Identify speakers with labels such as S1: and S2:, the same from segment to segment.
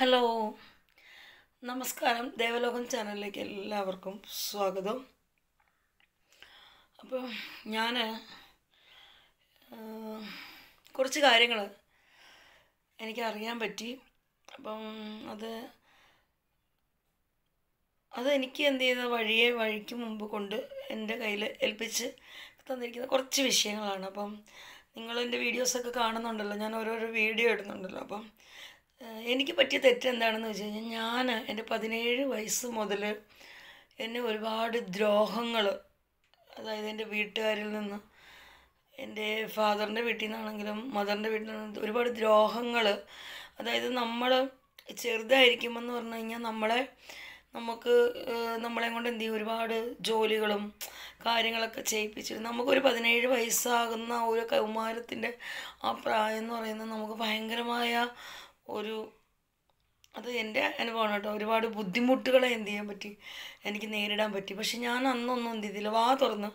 S1: Hello. നമസ്കാരം. ദേവലോകം ചാനലിലേക്ക് എല്ലാവർക്കും സ്വാഗതം. അപ്പോൾ ഞാൻ കുറച്ച് കാര്യങ്ങൾ എനിക്ക് അറിയാൻ പറ്റി. അപ്പം അത് അത് എനിക്ക് എന്ത് ചെയ്ത വഴിയെ വഴിക്ക് മുമ്പ് കൊണ്ട് എന്റെ കയ്യിൽ ഏൽപ്പിച്ച് തന്നിരിക്കുന്ന കുറച്ച് വിഷയങ്ങളാണ്. അപ്പം നിങ്ങളെന്റെ വീഡിയോസൊക്കെ കാണുന്നുണ്ടല്ലോ. ഞാൻ ഓരോരോ വീഡിയോ ഇടുന്നുണ്ടല്ലോ. അപ്പം എനിക്ക് പറ്റിയ തെറ്റ് എന്താണെന്ന് വെച്ച് കഴിഞ്ഞാൽ ഞാൻ എന്റെ പതിനേഴ് വയസ്സ് മുതൽ എന്നെ ഒരുപാട് ദ്രോഹങ്ങൾ അതായത് എന്റെ വീട്ടുകാരിൽ നിന്ന് എന്റെ ഫാദറിന്റെ വീട്ടിൽ നിന്നാണെങ്കിലും മദറിന്റെ വീട്ടിൽ നിന്ന് ഒരുപാട് ദ്രോഹങ്ങൾ. അതായത് നമ്മൾ ചെറുതായിരിക്കുമെന്ന് പറഞ്ഞു കഴിഞ്ഞാൽ നമ്മളെ നമുക്ക് നമ്മളെ കൊണ്ട് എന്ത് ചെയ്യും? ഒരുപാട് ജോലികളും കാര്യങ്ങളൊക്കെ ചെയ്യിപ്പിച്ചിട്ട് നമുക്കൊരു പതിനേഴ് വയസ്സാകുന്ന ഒരു കൗമാരത്തിന്റെ ആ പ്രായം എന്ന് പറയുന്നത് നമുക്ക് ഭയങ്കരമായ ഒരു അത് എന്റെ അനുഭവമാണ് കേട്ടോ. ഒരുപാട് ബുദ്ധിമുട്ടുകളെ എന്ത് ചെയ്യാൻ പറ്റി? എനിക്ക് നേരിടാൻ പറ്റി. പക്ഷെ ഞാൻ അന്നൊന്നും എന്ത് ചെയ്തില്ല. വാ തുറന്ന്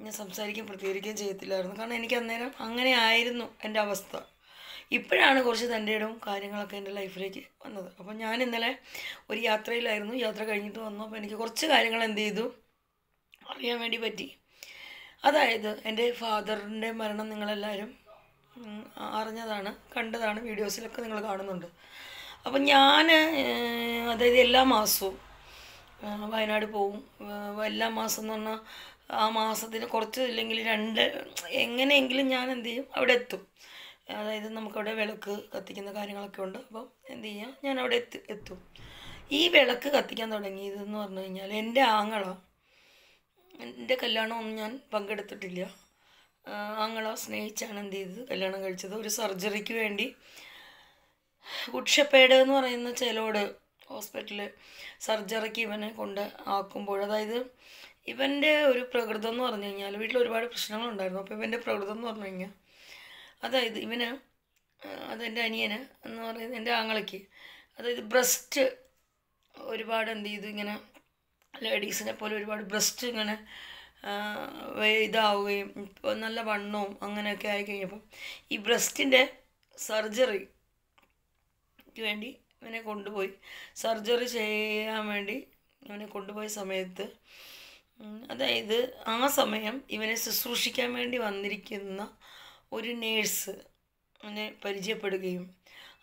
S1: ഞാൻ സംസാരിക്കുകയും പ്രതികരിക്കുകയും ചെയ്യത്തില്ലായിരുന്നു. കാരണം എനിക്ക് അന്നേരം അങ്ങനെ ആയിരുന്നു എന്റെ അവസ്ഥ. ഇപ്പോഴാണ് കുറച്ച് തന്റെ ഇടവും കാര്യങ്ങളൊക്കെ എന്റെ ലൈഫിലേക്ക് വന്നത്. അപ്പോൾ ഞാൻ ഇന്നലെ ഒരു യാത്രയിലായിരുന്നു. യാത്ര കഴിഞ്ഞിട്ട് വന്നു. അപ്പോൾ എനിക്ക് കുറച്ച് കാര്യങ്ങൾ എന്ത് ചെയ്തു? അറിയാൻ വേണ്ടി പറ്റി. അതായത് എന്റെ ഫാദറിന്റെ മരണം നിങ്ങളെല്ലാവരും അറിഞ്ഞതാണ് കണ്ടതാണ് വീഡിയോസിലൊക്കെ നിങ്ങൾ കാണുന്നുണ്ട്. അപ്പം ഞാൻ അതായത് എല്ലാ മാസവും വയനാട് പോവും. എല്ലാ മാസം എന്ന് പറഞ്ഞാൽ ആ മാസത്തിന് കുറച്ച് ഇല്ലെങ്കിൽ രണ്ട് എങ്ങനെയെങ്കിലും ഞാൻ എന്ത് ചെയ്യും അവിടെ എത്തും. അതായത് നമുക്കവിടെ വിളക്ക് കത്തിക്കുന്ന കാര്യങ്ങളൊക്കെ ഉണ്ട്. അപ്പം എന്ത് ചെയ്യാം ഞാൻ അവിടെ എത്തി എത്തും. ഈ വിളക്ക് കത്തിക്കാൻ തുടങ്ങിയതെന്ന് പറഞ്ഞു കഴിഞ്ഞാൽ എന്റെ ആങ്ങള എന്റെ കല്യാണമൊന്നും ഞാൻ പങ്കെടുത്തിട്ടില്ല. ആങ്ങള സ്നേഹിച്ചാണ് എന്ത് ചെയ്തത്? കല്യാണം കഴിച്ചത്. ഒരു സർജറിക്ക് വേണ്ടി കുക്ഷപ്പേട് എന്ന് പറയുന്ന ചേലോട് ഹോസ്പിറ്റലിൽ സർജറിക്ക് ഇവനെ കൊണ്ട് ആക്കുമ്പോൾ അതായത് ഇവന്റെ ഒരു പ്രകൃതം എന്ന് പറഞ്ഞു കഴിഞ്ഞാൽ വീട്ടിൽ ഒരുപാട് പ്രശ്നങ്ങളുണ്ടായിരുന്നു അപ്പോൾ ഇവന്റെ പ്രകൃതം എന്ന് പറഞ്ഞു കഴിഞ്ഞാൽ അതായത് ഇവന് അതെന്റെ അനിയന് എന്ന് പറയുന്നത് എന്റെ ആങ്ങളയ്ക്ക് അതായത് ബ്രസ്റ്റ് ഒരുപാട് എന്ത് ചെയ്തു? ഇങ്ങനെ ലേഡീസിനെ പോലെ ഒരുപാട് ബ്രസ്റ്റ് ഇങ്ങനെ ഇതാവുകയും ഇപ്പോൾ നല്ല വണ്ണവും അങ്ങനെയൊക്കെ ആയി കഴിഞ്ഞപ്പം ഈ ബ്രസ്റ്റിന്റെ സർജറി വേണ്ടി ഇവനെ കൊണ്ടുപോയി. സർജറി ചെയ്യാൻ വേണ്ടി ഇവനെ കൊണ്ടുപോയ സമയത്ത് അതായത് ആ സമയം ഇവനെ ശുശ്രൂഷിക്കാൻ വേണ്ടി വന്നിരിക്കുന്ന ഒരു നേഴ്സ് അവനെ പരിചയപ്പെടുകയും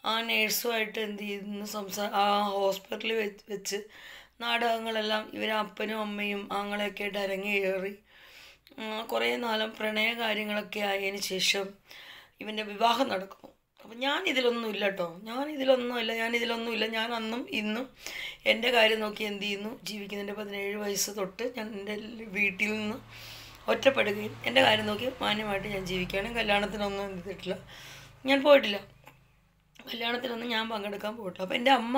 S1: ആ നേഴ്സുമായിട്ട് എന്ത് ചെയ്യുന്നു സംസാ ആ ഹോസ്പിറ്റലിൽ വെച്ച് നാടകങ്ങളെല്ലാം ഇവരെ അപ്പനും അമ്മയും ആങ്ങളെയൊക്കെ ആയിട്ട് കയറി. കുറേ നാളും പ്രണയ കാര്യങ്ങളൊക്കെ ആയതിനു ശേഷം ഇവന്റെ വിവാഹം നടക്കുന്നു. അപ്പം ഞാൻ ഇതിലൊന്നും ഇല്ല കേട്ടോ ഞാൻ ഇതിലൊന്നുമില്ല ഞാൻ ഇതിലൊന്നുമില്ല ഞാൻ അന്നും ഇന്നും എന്റെ കാര്യം നോക്കി എന്ത് ചെയ്യുന്നു? ജീവിക്കുന്നതിന്റെ പതിനേഴ് വയസ്സ് തൊട്ട് ഞാൻ എന്റെ വീട്ടിൽ നിന്ന് ഒറ്റപ്പെടുകയും എന്റെ കാര്യം നോക്കി മാന്യമായിട്ട് ഞാൻ ജീവിക്കുകയാണ്. കല്യാണത്തിനൊന്നും എന്ത് ചെയ്തിട്ടില്ല. ഞാൻ പോയിട്ടില്ല. കല്യാണത്തിനൊന്നും ഞാൻ പങ്കെടുക്കാൻ പോകട്ടെ അപ്പോൾ എന്റെ അമ്മ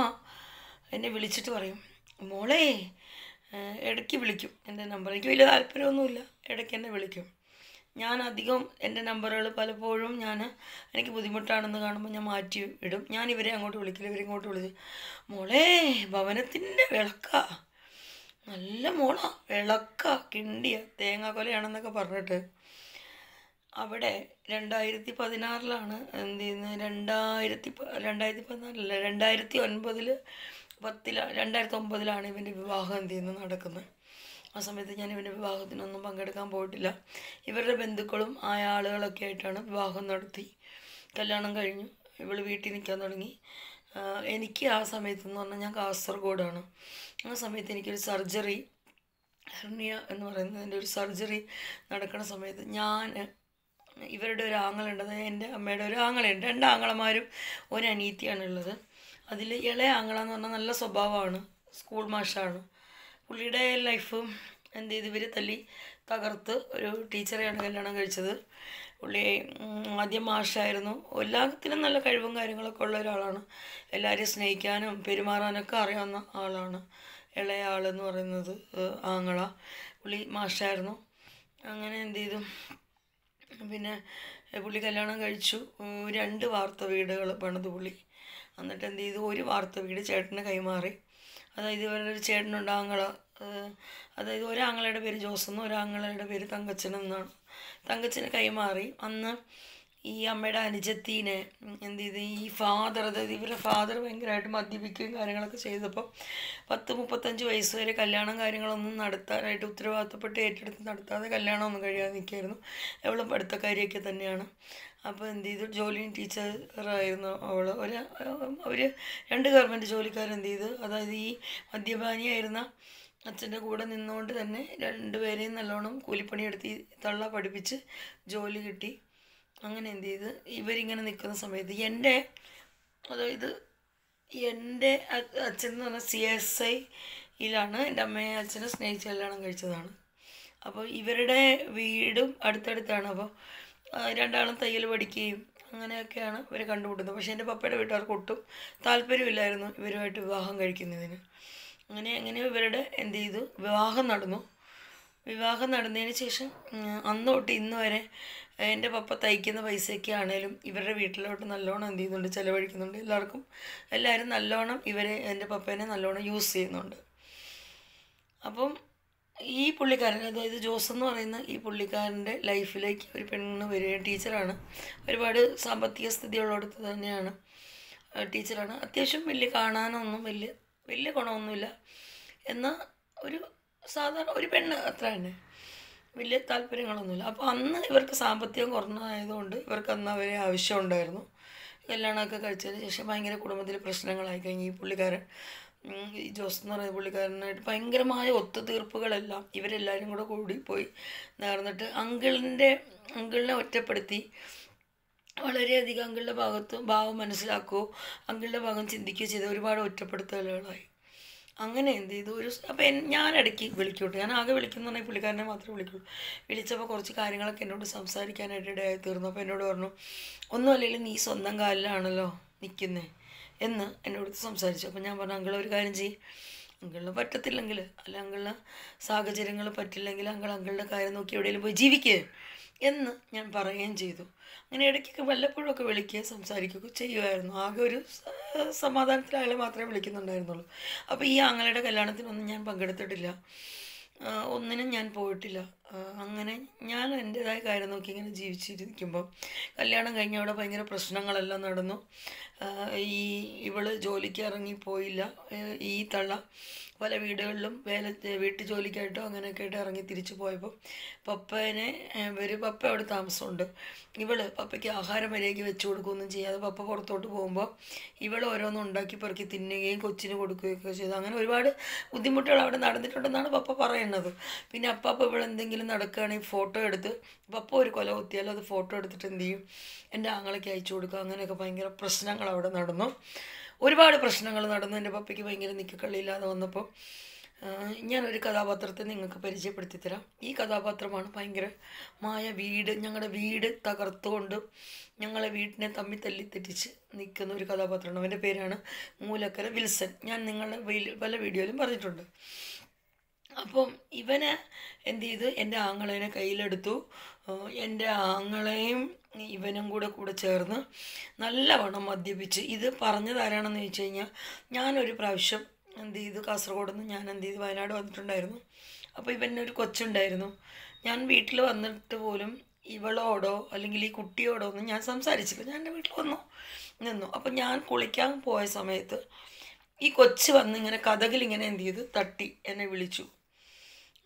S1: എന്നെ വിളിച്ചിട്ട് പറയും മോളെ ഇടയ്ക്ക് വിളിക്കും എന്റെ നമ്പർ എനിക്ക് വലിയ താല്പര്യമൊന്നുമില്ല. ഇടയ്ക്ക് എന്നെ വിളിക്കും. ഞാൻ അധികം എന്റെ നമ്പറുകൾ പലപ്പോഴും ഞാൻ എനിക്ക് ബുദ്ധിമുട്ടാണെന്ന് കാണുമ്പോൾ ഞാൻ മാറ്റി ഇടും. ഞാൻ ഇവരെ അങ്ങോട്ട് വിളിക്കില്ല ഇവരെ ഇങ്ങോട്ട് വിളിച്ച് മോളെ ഭവനത്തിന്റെ വിളക്കാ. നല്ല മോള. വിളക്ക. കിണ്ടിയ തേങ്ങാക്കൊലയാണെന്നൊക്കെ പറഞ്ഞിട്ട് അവിടെ രണ്ടായിരത്തി പതിനാറിലാണ് എന്ത് ചെയ്യുന്നത് രണ്ടായിരത്തി രണ്ടായിരത്തി പതിനാലല്ല രണ്ടായിരത്തി ഒൻപതിൽ പത്തിലാണ് രണ്ടായിരത്തി ഒമ്പതിലാണ് ഇവന്റെ വിവാഹം എന്ത് ചെയ്യുന്നത് നടക്കുന്നത് ആ സമയത്ത് ഞാൻ ഇവന്റെ വിവാഹത്തിനൊന്നും പങ്കെടുക്കാൻ പോയിട്ടില്ല. ഇവരുടെ ബന്ധുക്കളും ആയ ആളുകളൊക്കെ ആയിട്ടാണ് വിവാഹം നടത്തി. കല്യാണം കഴിഞ്ഞു. ഇവൾ വീട്ടിൽ നിൽക്കാൻ തുടങ്ങി. എനിക്ക് ആ സമയത്ത് എന്ന് പറഞ്ഞാൽ ഞാൻ കാസർഗോഡാണ്. ആ സമയത്ത് എനിക്കൊരു സർജറി ഹെർണിയ എന്ന് പറയുന്നതിന്റെ ഒരു സർജറി നടക്കുന്ന സമയത്ത് ഞാൻ ഇവരുടെ ഒരു ആങ്ങളുണ്ട്. അതായത് എന്റെ അമ്മയുടെ ഒരു ആങ്ങളുണ്ട് രണ്ട് ആങ്ങളമാരും ഒരു അനീത്തിയാണ് ഉള്ളത് അതിൽ ഇളയ ആങ്ങള എന്ന് പറഞ്ഞാൽ നല്ല സ്വഭാവമാണ്. സ്കൂൾ മാഷാണ്. പുള്ളിയുടെ ലൈഫ് എന്ത് ചെയ്ത് ഇവർ തല്ലി തകർത്ത് ഒരു ടീച്ചറെയാണ് കല്യാണം കഴിച്ചത്. പുള്ളി ആദ്യം മാഷായിരുന്നു. എല്ലാത്തിനും നല്ല കഴിവും കാര്യങ്ങളൊക്കെ ഉള്ള ഒരാളാണ്. എല്ലാവരെയും സ്നേഹിക്കാനും പെരുമാറാനൊക്കെ അറിയാവുന്ന ആളാണ്. ഇളയ ആളെന്ന് പറയുന്നത് ആങ്ങള. പുള്ളി മാഷായിരുന്നു. അങ്ങനെ എന്ത് ചെയ്തു? പിന്നെ പുള്ളി കല്യാണം കഴിച്ചു. രണ്ട് വാർത്ത വീടുകൾ പണിത് പുള്ളി. എന്നിട്ട് എന്ത് ചെയ്തു? ഒരു വാർത്ത വീട് ചേട്ടന് കൈമാറി. അതായത് ഇവരുടെ ഒരു ചേട്ടനുണ്ട് ആങ്ങള. അതായത് ഒരാങ്ങളയുടെ പേര് ജോസ് എന്നും ഒരാങ്ങളയുടെ പേര് തങ്കച്ചൻ എന്നാണ്. തങ്കച്ചന് കൈമാറി. അന്ന് ഈ അമ്മയുടെ അനുജത്തീനെ എന്ത് ചെയ്ത് ഈ ഫാദർ അതായത് ഇവരുടെ ഫാദർ ഭയങ്കരമായിട്ട് മദ്യപിക്കുകയും കാര്യങ്ങളൊക്കെ ചെയ്തപ്പോൾ പത്ത് മുപ്പത്തഞ്ച് വയസ്സ് വരെ കല്യാണം കാര്യങ്ങളൊന്നും നടത്താനായിട്ട് ഉത്തരവാദിത്തപ്പെട്ട് ഏറ്റെടുത്ത് നടത്താതെ കല്യാണമൊന്നും കഴിയാതെ നിൽക്കുകയായിരുന്നു. അവളും പഠിത്തക്കാരിയൊക്കെ തന്നെയാണ്. അപ്പോൾ എന്ത് ചെയ്തു? ജോലി ടീച്ചറായിരുന്നു അവൾ. ഒരു അവർ രണ്ട് ഗവൺമെന്റ് ജോലിക്കാർ എന്ത് ചെയ്തു? അതായത് ഈ മദ്യപാനിയായിരുന്ന അച്ഛന്റെ കൂടെ നിന്നുകൊണ്ട് തന്നെ രണ്ടുപേരെയും നല്ലോണം കൂലിപ്പണിയെടുത്ത് തള്ള പഠിപ്പിച്ച് ജോലി കിട്ടി. അങ്ങനെ എന്ത് ചെയ്ത് ഇവരിങ്ങനെ നിൽക്കുന്ന സമയത്ത് എന്റെ അതായത് എന്റെ അച്ഛൻ എന്ന് പറഞ്ഞാൽ സി എസ് ഐയിലാണ് എന്റെ അമ്മയെ അച്ഛനെ സ്നേഹിച്ച് കല്യാണം കഴിച്ചതാണ്. അപ്പോൾ ഇവരുടെ വീടും അടുത്തടുത്താണ്. അപ്പോൾ രണ്ടാളും തയ്യൽ പഠിക്കുകയും അങ്ങനെയൊക്കെയാണ് ഇവർ കണ്ടുമുട്ടുന്നത്. പക്ഷേ എന്റെ പപ്പയുടെ വീട്ടുകാർക്ക് ഒട്ടും താല്പര്യമില്ലായിരുന്നു ഇവരുമായിട്ട് വിവാഹം കഴിക്കുന്നതിന്. അങ്ങനെ അങ്ങനെ ഇവരുടെ എന്ത് ചെയ്തു? വിവാഹം നടന്നു. വിവാഹം നടന്നതിന് ശേഷം അന്ന് തൊട്ട് ഇന്ന് വരെ എന്റെ പപ്പ തയ്ക്കുന്ന പൈസയൊക്കെ ആണേലും ഇവരുടെ വീട്ടിലോട്ട് നല്ലോണം എന്ത് ചെയ്യുന്നുണ്ട് ചിലവഴിക്കുന്നുണ്ട് എല്ലാവർക്കും. എല്ലാവരും നല്ലോണം ഇവരെ എന്റെ പപ്പേനെ നല്ലോണം യൂസ് ചെയ്യുന്നുണ്ട്. അപ്പം ഈ പുള്ളിക്കാരൻ അതായത് ജോസ് എന്ന് പറയുന്ന ഈ പുള്ളിക്കാരന്റെ ലൈഫിലേക്ക് ഒരു പെണ്ണ് വരികയും ടീച്ചറാണ്. ഒരുപാട് സാമ്പത്തിക സ്ഥിതിയുള്ളിടത്ത് തന്നെയാണ്. ടീച്ചറാണ്. അത്യാവശ്യം വലിയ കാണാനൊന്നും വലിയ വലിയ ഗുണമൊന്നുമില്ല. എന്നാൽ ഒരു സാധാരണ ഒരു പെണ്ണ് അത്ര തന്നെ. വലിയ താല്പര്യങ്ങളൊന്നുമില്ല. അപ്പോൾ അന്ന് ഇവർക്ക് സാമ്പത്തികം കുറഞ്ഞതായതുകൊണ്ട് ഇവർക്ക് അന്ന് അവരെ ആവശ്യമുണ്ടായിരുന്നു. കല്യാണമൊക്കെ കഴിച്ചതിന് ശേഷം ഭയങ്കര കുടുംബത്തിൽ പ്രശ്നങ്ങളായി കഴിഞ്ഞ്. ഈ പുള്ളിക്കാരൻ ഈ ജോസ് എന്ന് പറയുന്ന പുള്ളിക്കാരനായിട്ട് ഭയങ്കരമായ ഒത്തുതീർപ്പുകളെല്ലാം ഇവരെല്ലാവരും കൂടെ കൂടി പോയി നേർന്നിട്ട് അങ്കിളിന്റെ അങ്കിളിനെ ഒറ്റപ്പെടുത്തി. വളരെയധികം അങ്കിളുടെ ഭാഗത്ത് ഭാവം മനസ്സിലാക്കുകയോ അങ്കിളുടെ ഭാഗം ചിന്തിക്കുകയോ ചെയ്ത ഒരുപാട് ഒറ്റപ്പെടുത്തലുകളായി. അങ്ങനെ എന്ത് ചെയ്തു? ഒരു അപ്പോൾ ഞാൻ ഇടയ്ക്ക് വിളിക്കോട്ടെ. ഞാൻ ആകെ വിളിക്കുന്നു പറഞ്ഞാൽ പുള്ളിക്കാരനെ മാത്രമേ വിളിക്കുള്ളൂ. വിളിച്ചപ്പോൾ കുറച്ച് കാര്യങ്ങളൊക്കെ എന്നോട് സംസാരിക്കാനായിട്ട് ഇടയായി തീർന്നു. അപ്പോൾ എന്നോട് പറഞ്ഞു ഒന്നും നീ സ്വന്തം കാലിലാണല്ലോ നിൽക്കുന്നേ എന്ന് എന്നോട് സംസാരിച്ചു. അപ്പോൾ ഞാൻ പറഞ്ഞു അങ്കിൾ ഒരു കാര്യം ചെയ്യും. അങ്കിളിന് പറ്റത്തില്ലെങ്കിൽ അല്ല അങ്കിളിന് സാഹചര്യങ്ങൾ പറ്റില്ലെങ്കിൽ അങ്കിൾ അങ്കിളുടെ കാര്യം നോക്കി എവിടെയെങ്കിലും പോയി ജീവിക്കുക എന്ന് ഞാൻ പറയുകയും ചെയ്തു. അങ്ങനെ ഇടയ്ക്കൊക്കെ വല്ലപ്പോഴൊക്കെ വിളിക്കുകയും സംസാരിക്കുകയൊക്കെ ചെയ്യുമായിരുന്നു. ആകെ ഒരു സമാധാനത്തിലായാലും മാത്രമേ വിളിക്കുന്നുണ്ടായിരുന്നുള്ളൂ. അപ്പോൾ ഈ ആങ്ങളുടെ കല്യാണത്തിനൊന്നും ഞാൻ പങ്കെടുത്തിട്ടില്ല. ഒന്നിനും ഞാൻ പോയിട്ടില്ല. അങ്ങനെ ഞാൻ എന്റെതായ കാര്യം നോക്കി ഇങ്ങനെ ജീവിച്ചിരിക്കുമ്പോൾ കല്യാണം കഴിഞ്ഞ അവിടെ ഭയങ്കര പ്രശ്നങ്ങളെല്ലാം നടന്നു. ഈ ഇവൾ ജോലിക്ക് ഇറങ്ങിപ്പോയില്ല ഈ തള്ള പല വീടുകളിലും വേല വീട്ടു ജോലിക്കായിട്ടോ അങ്ങനെയൊക്കെ ആയിട്ട് ഇറങ്ങി തിരിച്ചു പോയപ്പോൾ പപ്പനെ ഇവർ പപ്പ അവിടെ താമസമുണ്ട്. ഇവൾ പപ്പയ്ക്ക് ആഹാരം മര്യാദയ്ക്ക് വെച്ചു കൊടുക്കുകയൊന്നും ചെയ്യാതെ പപ്പ പുറത്തോട്ട് പോകുമ്പോൾ ഇവൾ ഓരോന്നും ഉണ്ടാക്കി പെറുക്കി തിന്നുകയും കൊച്ചിന് കൊടുക്കുകയൊക്കെ ചെയ്തു. അങ്ങനെ ഒരുപാട് ബുദ്ധിമുട്ടുകൾ അവിടെ നടന്നിട്ടുണ്ടെന്നാണ് പപ്പ പറയുന്നത്. പിന്നെ അപ്പാപ്പ ഇവിടെ എന്തെങ്കിലും നടക്കുകയാണെങ്കിൽ ഫോട്ടോ എടുത്ത് അപ്പോൾ ഒരു കൊല കുത്തിയാലും അത് ഫോട്ടോ എടുത്തിട്ട് എന്ത് ചെയ്യും? എന്റെ ആങ്ങളയ്ക്ക് അയച്ചു കൊടുക്കുക. അങ്ങനെയൊക്കെ ഭയങ്കര പ്രശ്നങ്ങൾ അവിടെ നടന്നു. ഒരുപാട് പ്രശ്നങ്ങൾ നടന്നു. എന്റെ പപ്പയ്ക്ക് ഭയങ്കര നിൽക്കക്കള്ളിയില്ലാതെ വന്നപ്പോൾ ഞാനൊരു കഥാപാത്രത്തെ നിങ്ങൾക്ക് പരിചയപ്പെടുത്തി തരാം ഈ കഥാപാത്രമാണ് ഭയങ്കര മായ വീട് ഞങ്ങളുടെ വീട് തകർത്തുകൊണ്ട് ഞങ്ങളെ വീട്ടിനെ തമ്മി തല്ലി തെറ്റിച്ച് നിൽക്കുന്ന ഒരു കഥാപാത്രമാണ്. അവന്റെ പേരാണ് മൂലക്കര വിൽസൺ. ഞാൻ നിങ്ങളുടെ പല വീഡിയോയിലും പറഞ്ഞിട്ടുണ്ട്. അപ്പം ഇവനെ എന്ത് ചെയ്തു? എന്റെ ആങ്ങളേനെ കയ്യിലെടുത്തു. എന്റെ ആങ്ങളെയും ഇവനും കൂടെ കൂടെ ചേർന്ന് നല്ലവണ്ണം മദ്യപിച്ച്. ഇത് പറഞ്ഞത് ആരാണെന്ന് ചോദിച്ചു കഴിഞ്ഞാൽ ഞാനൊരു പ്രാവശ്യം എന്ത് ചെയ്തു? കാസർഗോഡ് നിന്ന് ഞാൻ എന്ത് ചെയ്തു? വയനാട് വന്നിട്ടുണ്ടായിരുന്നു. അപ്പോൾ ഇവന്റെ ഒരു കൊച്ചുണ്ടായിരുന്നു. ഞാൻ വീട്ടിൽ വന്നിട്ട് പോലും ഇവളോടോ അല്ലെങ്കിൽ ഈ കുട്ടിയോടോ ഒന്നും ഞാൻ സംസാരിച്ചില്ല. ഞാൻ എന്റെ വീട്ടിൽ വന്നു നിന്നു. അപ്പം ഞാൻ കുളിക്കാൻ പോയ സമയത്ത് ഈ കൊച്ച് വന്ന് ഇങ്ങനെ കഥകിൽ ഇങ്ങനെ എന്ത് ചെയ്ത്? തട്ടി എന്നെ വിളിച്ചു.